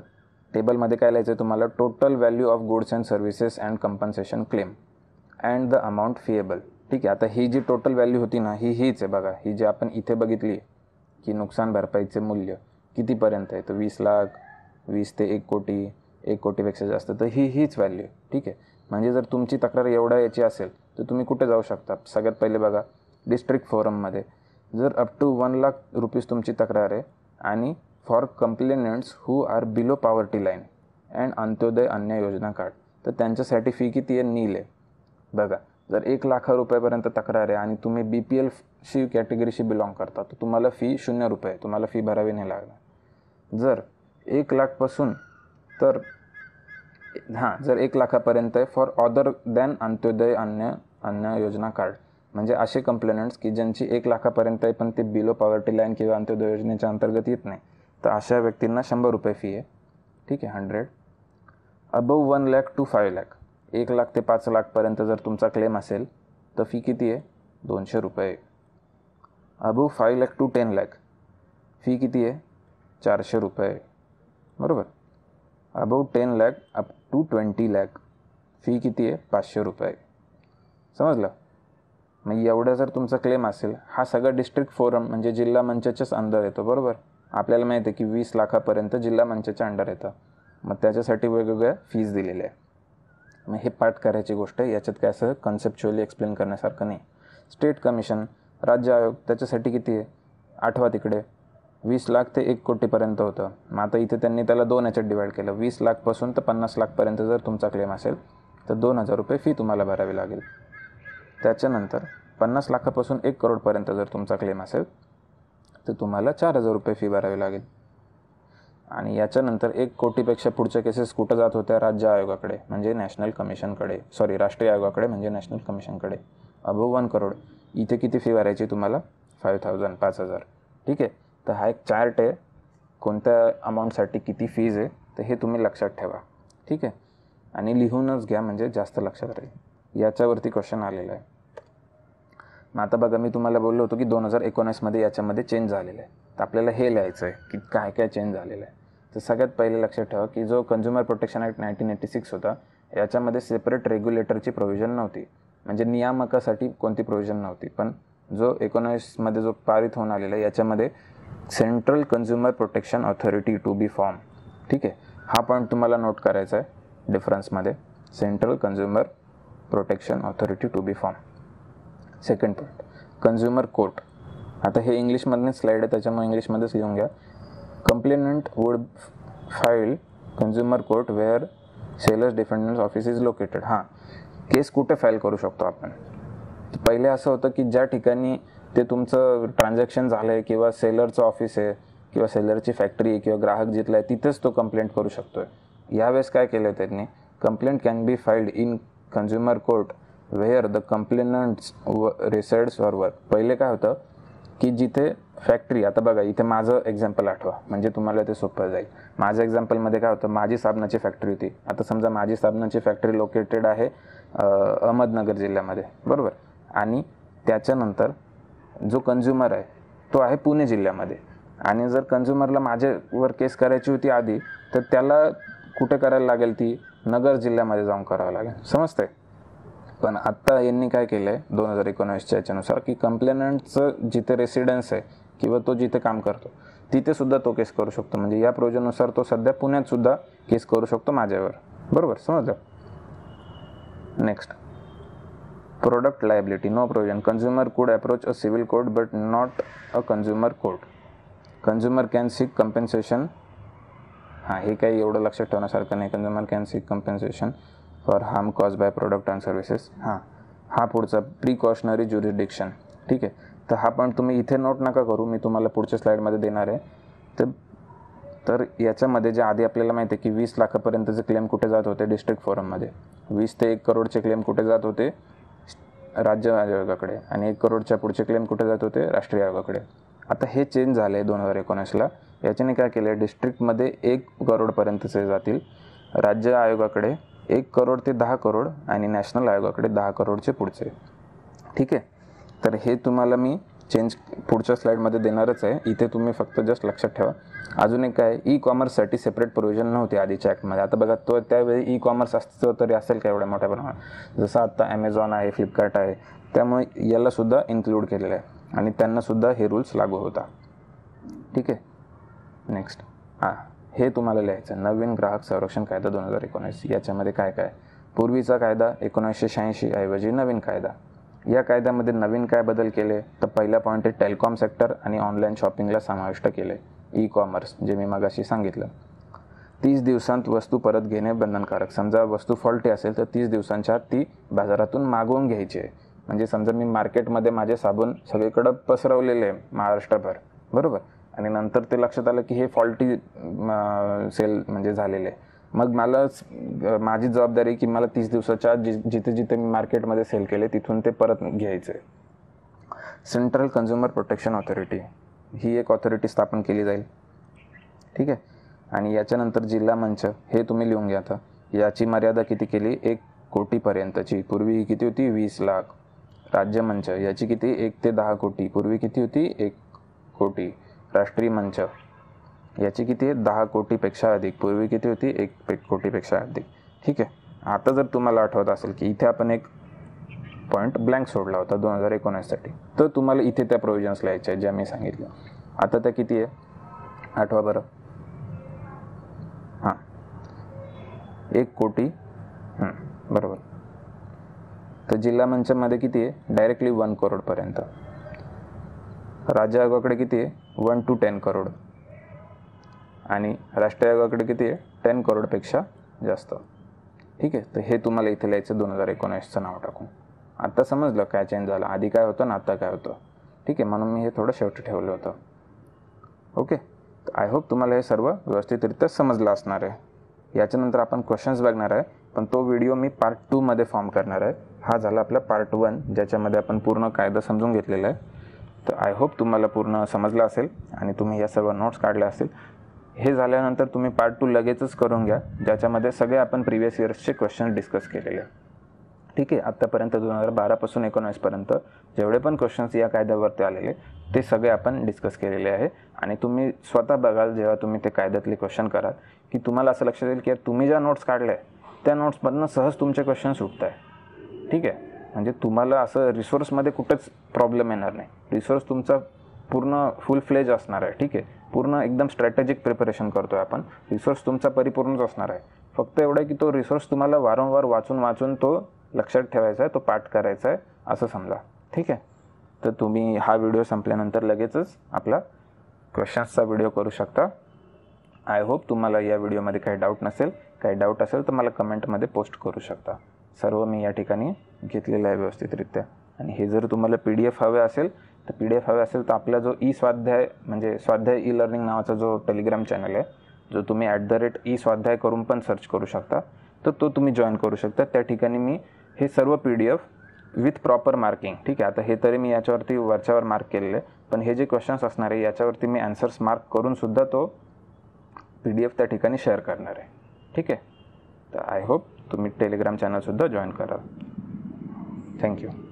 टेबलमध्ये काय लिहायचं आहे तुम्हाला? Total value of goods and services and compensation claim and the amount payable ठीक आहे. आता ही जी टोटल व्हॅल्यू होती ना ही हीच आहे बघा. ही जी आपण इथे बघितली की नुकसान भरपाईचे मूल्य कितीपर्यंत आहे? तर वीस लाख वीस ते एक कोटी एक कोटीपेक्षा जास्त. तर ही हीच व्हॅल्यू ठीक आहे. म्हणजे जर तुमची तक्रार एवढा याची असेल तर तुम्ही कुठे जाऊ शकता? सगळ्यात पहिले बघा डिस्ट्रिक्ट फोरममध्ये जर up to one lakh rupees तुमची तक्रार आहे आणि for complainants who are below poverty line and Antyodaya Anna Yojana card तर त्यांच्यासाठी फी किती आहे? नील आहे. बघा जर एक लाखा रुपयापर्यंत तक्रार आहे आणि तुम्ही बी पी एलशी कॅटेगरीशी बिलॉंग करता तर तुम्हाला फी शून्य रुपये तुम्हाला फी भरावी नाही लागणार. जर एक लाखपासून तर हां जर एक लाखापर्यंत आहे फॉर ऑदर दॅन अंत्योदय अन्य अन्य योजना कार्ड म्हणजे असे कंप्लेनंट्स की ज्यांची एक लाखापर्यंत आहे पण ते बिलो पॉवर्टी लाईन किंवा अंत्योदय योजनेच्या अंतर्गत येत नाही. तर अशा व्यक्तींना शंभर रुपये फी आहे. ठीक आहे hundred above one lakh to five lakh एक लाख ते पाच लाखपर्यंत जर तुमचा क्लेम असेल तर फी किती आहे? दोनशे रुपये. Above five lakh to ten lakh fee किती आहे? चारशे रुपये. बरोबर? Above ten lakh up to twenty lakh fee किती आहे? पाचशे रुपये. समजलं? मग एवढा जर तुमचा क्लेम असेल हा सगळा डिस्ट्रिक्ट फोरम म्हणजे जिल्हा मंचाच्याच अंदर येतो बरोबर? आपल्याला माहिती आहे की वीस लाखापर्यंत जिल्हा मंचाच्या अंडर येतं. मग त्याच्यासाठी वेगवेगळ्या फीज दिलेल्या आहे मग हे पाठ करायची गोष्ट आहे. याच्यात काय असं कन्सेप्च्युअली एक्सप्लेन करण्यासारखं नाही. स्टेट कमिशन राज्य आयोग त्याच्यासाठी किती आहे? आठवा तिकडे. वीस लाख ते एक कोटीपर्यंत होतं. मग आता इथे त्यांनी त्याला दोन याच्यात डिवाईड केलं. वीस लाखपासून तर पन्नास लाखपर्यंत जर तुमचा क्लेम असेल तर दोन हजार रुपये फी तुम्हाला भरावी लागेल. त्याच्यानंतर पन्नास लाखापासून एक करोडपर्यंत जर तुमचा क्लेम असेल तर तुम्हाला चार हजार रुपये फी भरावी लागेल. आणि याच्यानंतर एक कोटीपेक्षा पुढच्या केसेस कुठं जात होत्या राज्य आयोगाकडे म्हणजे नॅशनल कमिशनकडे सॉरी राष्ट्रीय आयोगाकडे म्हणजे नॅशनल कमिशनकडे अबो वन करोड. इथे किती फी भरायची तुम्हाला? फाईव्ह थाउजंड पाच हजार. ठीक आहे? तर हा एक चार्ट आहे. कोणत्या अमाऊंटसाठी किती फीज आहे? तर हे तुम्ही लक्षात ठेवा. ठीक आहे? आणि लिहूनच घ्या म्हणजे जास्त लक्षात राहील. याच्यावरती क्वेश्चन आलेला आहे. मग आता बघा मी तुम्हाला बोललो होतो की दोन हजार एकोणीसमध्ये याच्यामध्ये चेंज झालेलं आहे. तर आपल्याला हे लिहायचं आहे की काय काय चेंज झालेलं आहे. तर सगळ्यात पहिले लक्षात ठेवा की जो consumer protection act nineteen eighty six होता याच्यामध्ये सेपरेट रेग्युलेटरची प्रोव्हिजन नव्हती. म्हणजे नियामकासाठी कोणती प्रोव्हिजन नव्हती. पण जो एकोणावीसमध्ये जो पारित होऊन आलेला आहे याच्यामध्ये central consumer protection authority to be form ठीक आहे? हा पॉईंट तुम्हाला नोट करायचा आहे डिफरन्समध्ये central consumer protection authority to be form second point consumer court आता हे इंग्लिशमधूनच स्लाईड आहे त्याच्यामुळे इंग्लिशमध्येच लिहून घ्या. Complainant would file consumer court where sellers defendants office is located हां. केस कुठे फाईल करू शकतो आपण? पहिले असं होतं की ज्या ठिकाणी ते तुमचं ट्रान्झॅक्शन झालं आहे किंवा सेलरचं ऑफिस आहे किंवा सेलरची फॅक्टरी आहे किंवा ग्राहक जिथला आहे तिथेच तो कंप्लेंट करू शकतो आहे यावेळेस काय केलं त्यांनी? Complaint can be filed in consumer court where the complainants व रिसर्ड्स वर वर्क पहिले काय होतं की जिथे फॅक्टरी आता बघा इथे माझं एक्झाम्पल आठवा. म्हणजे तुम्हाला ते सोपं जाईल. माझ्या एक्झाम्पलमध्ये काय होतं माझी साबणाची फॅक्टरी होती. आता समजा माझी साबणाची फॅक्टरी लोकेटेड आहे अहमदनगर जिल्ह्यामध्ये. बरोबर? आणि त्याच्यानंतर जो कन्झ्युमर आहे तो आहे पुणे जिल्ह्यामध्ये. आणि जर कन्झ्युमरला माझ्यावर केस करायची होती आधी तर त्याला कुठे करायला लागेल ती? नगर जिल्ह्यामध्ये जाऊन करावं लागेल. समजतंय? पण आत्ता यांनी काय केलं आहे दोन हजार एकोणावीसच्या याच्यानुसार की कंप्लेनंटचं जिथे रेसिडेन्स आहे किंवा तो जिथे काम करतो तिथे सुद्धा तो केस करू शकतो. म्हणजे या प्रोजनुसार तो सध्या पुण्यात सुद्धा केस करू शकतो माझ्यावर. बरोबर समजलं? Next product liability no provision consumer could approach a civil court but not a consumer court consumer can seek compensation हां हे काही एवढं लक्षात ठेवण्यासारखं नाही. Consumer can seek compensation for harm cause by product and services हां. हा पुढचा प्रिकॉशनरी ज्युरिडिक्शन ठीक आहे? तर हा पण तुम्ही इथे नोट नका करू. मी तुम्हाला पुढच्या स्लाईडमध्ये देणार आहे. तर तर याच्यामध्ये जे आधी आपल्याला माहिती आहे की वीस लाखापर्यंतचे क्लेम कुठे जात होते? डिस्ट्रिक्ट फोरममध्ये वीस ते एक करोडचे क्लेम कुठे जात होते? राज्य आयोगाकडे. आणि एक करोडच्या पुढचे क्लेम कुठे जात होते? राष्ट्रीय आयोगाकडे. आता हे चेंज झालं आहे दोन हजार एकोणीसला. याच्याने काय केलं आहे डिस्ट्रिक्टमध्ये एक करोडपर्यंतचे जातील. राज्य आयोगाकडे एक करोड ते दहा करोड आणि नॅशनल आयोगाकडे दहा करोडचे पुढचे. ठीक आहे? तर हे तुम्हाला मी चेंज पुढच्या स्लाईडमध्ये देणारच आहे. इथे तुम्ही फक्त जस्ट लक्षात ठेवा. अजून एक काय ई कॉमर्ससाठी सेपरेट प्रोव्हिजन नव्हती आधीच्या ॲक्टमध्ये आता बघा तो त्यावेळी ई कॉमर्स असतं तरी असेल का एवढ्या मोठ्या प्रमाणात? जसं आता ॲमेझॉन आहे फ्लिपकार्ट आहे. त्यामुळे यालासुद्धा इन्क्लूड केलेलं आहे. आणि त्यांनासुद्धा हे रूल्स लागू होता. ठीक आहे? नेक्स्ट हां. हे तुम्हाला लिहायचं नवीन ग्राहक संरक्षण कायदा दोन हजार एकोणीस. याच्यामध्ये काय काय? पूर्वीचा कायदा एकोणीसशे शहाऐंशी ऐवजी नवीन कायदा. या कायद्यामध्ये नवीन काय बदल केले? तर पहिला पॉईंट आहे टेलिकॉम सेक्टर आणि ऑनलाईन शॉपिंगला समाविष्ट केले. ई कॉमर्स जे मी मागाशी सांगितलं. तीस दिवसांत वस्तू परत घेणे बंधनकारक. समजा वस्तू फॉल्टी असेल तर तीस दिवसांच्या आत ती बाजारातून मागवून घ्यायची आहे. म्हणजे समजा मी मार्केटमध्ये माझे साबण सगळीकडं पसरवलेले आहे महाराष्ट्रभर. बरोबर? आणि नंतर ते लक्षात आलं की हे फॉल्टी सेल म्हणजे झालेले. आहे मग मला माझी जबाबदारी की मला तीस दिवसाच्या जि जिथे जिथे मी मार्केटमध्ये सेल केले तिथून ते परत घ्यायचे. सेंट्रल कन्झ्युमर प्रोटेक्शन ऑथॉरिटी ही एक ऑथॉरिटी स्थापन केली जाईल. ठीक आहे? आणि याच्यानंतर जिल्हा मंच हे तुम्ही लिहून घ्या आता. याची मर्यादा किती केली? एक कोटीपर्यंतची. पूर्वी ही किती होती? वीस लाख. राज्य मंच याची किती? एक ते दहा कोटी. पूर्वी किती होती? एक कोटी. राष्ट्रीय मंच. याची किती आहे? दहा कोटीपेक्षा अधिक. पूर्वी किती होती? एक कोटीपेक्षा अधिक. ठीक आहे. आता जर तुम्हाला आठवत असेल की इथे आपण एक पॉईंट ब्लँक सोडला होता दोन हजार एकोणीससाठी. तर तुम्हाला इथे त्या प्रोव्हिजन्स लिहायच्या आहेत ज्या मी सांगितल्या. आता त्या किती आहे? आठवा बरं. हां. एक कोटी. बरोबर. तर जिल्हा मंचामध्ये किती आहे? डायरेक्टली वन करोडपर्यंत राज्य आयोगाकडे किती आहे? One to ten crore. आणि राष्ट्रीय आयोगाकडे किती आहे? टेन करोडपेक्षा जास्त. ठीक आहे? तर हे तुम्हाला इथे लिहायचं दोन हजार एकोणीसचं नाव टाकून. आत्ता समजलं काय चेंज झालं. आधी काय होतं ना आत्ता काय होतं. ठीक आहे? म्हणून मी हे थोडं शेवटी ठेवलं होतं. ओके? आय होप तुम्हाला हे सर्व व्यवस्थितरित्या समजलं असणार आहे. याच्यानंतर आपण क्वेश्चन्स बघणार आहे पण तो व्हिडिओ मी पार्ट टूमध्ये फॉर्म करणार आहे. हा झाला आपला पार्ट वन ज्याच्यामध्ये आपण पूर्ण कायदा समजून घेतलेला आहे. तर आय होप तुम्हाला पूर्ण समजलं असेल आणि तुम्ही या सर्व नोट्स काढल्या असेल हे झाल्यानंतर तुम्ही पार्ट टू लगेचच करून घ्या ज्याच्यामध्ये सगळे आपण प्रिव्हियस इयर्सचे क्वेश्चन डिस्कस केलेले. ठीक आहे आत्तापर्यंत दोन हजार बारापासून एकोणावीसपर्यंत जेवढे पण क्वेश्चन्स या कायद्यावरती आलेले ते सगळे आपण डिस्कस केलेले आहे. आणि तुम्ही स्वतः बघाल जेव्हा तुम्ही ते कायद्यातले क्वेश्चन कराल की तुम्हाला असं लक्षात येईल की तुम्ही ज्या नोट्स काढल्या त्या नोट्समधनं सहज तुमचे क्वेश्चन सुटत आहे ठीक आहे? म्हणजे तुम्हाला असं रिसोर्समध्ये कुठेच प्रॉब्लेम येणार नाही. रिसोर्स तुमचा पूर्ण फुल फ्लेज असणार आहे ठीक आहे? पूर्ण एकदम स्ट्रॅटेजिक प्रिपरेशन करतो आहे आपण. रिसोर्स तुमचा परिपूर्णच असणार आहे. फक्त एवढं की तो रिसोर्स तुम्हाला वारंवार वाचून वाचून तो लक्षात ठेवायचा आहे तो पाठ करायचा आहे असं समजा. ठीक आहे? तर तुम्ही हा व्हिडिओ संपल्यानंतर लगेचच आपला क्वेश्चन्सचा व्हिडिओ करू शकता. आय होप तुम्हाला या व्हिडिओमध्ये काही डाऊट नसेल. काही डाऊट असेल तर मला कमेंटमध्ये पोस्ट करू शकता. सर्व मी या ठिकाणी घेतलेलं आहे व्यवस्थितरित्या. आणि हे जर तुम्हाला पी डी एफ हवे असेल तर पी डी एफ हवे असेल तर आपला जो ई स्वाध्याय म्हणजे स्वाध्याय ई लर्निंग नावाचा जो टेलिग्राम चॅनल आहे जो तुम्ही ॲट द रेट ई स्वाध्याय करून पण सर्च करू शकता तर तो तुम्ही जॉईन करू शकता. त्या ठिकाणी मी हे सर्व P D F with proper marking ठीक आहे? आता हे तरी मी याच्यावरती वरच्यावर मार्क केलेलं आहे पण हे जे क्वेश्चन्स असणार आहे याच्यावरती मी ॲन्सर्स मार्क करूनसुद्धा तो पी डी एफ त्या ठिकाणी शेअर करणार आहे ठीक आहे? तर आय होप तुम्ही टेलिग्राम चॅनलसुद्धा जॉईन कराल. Thank you.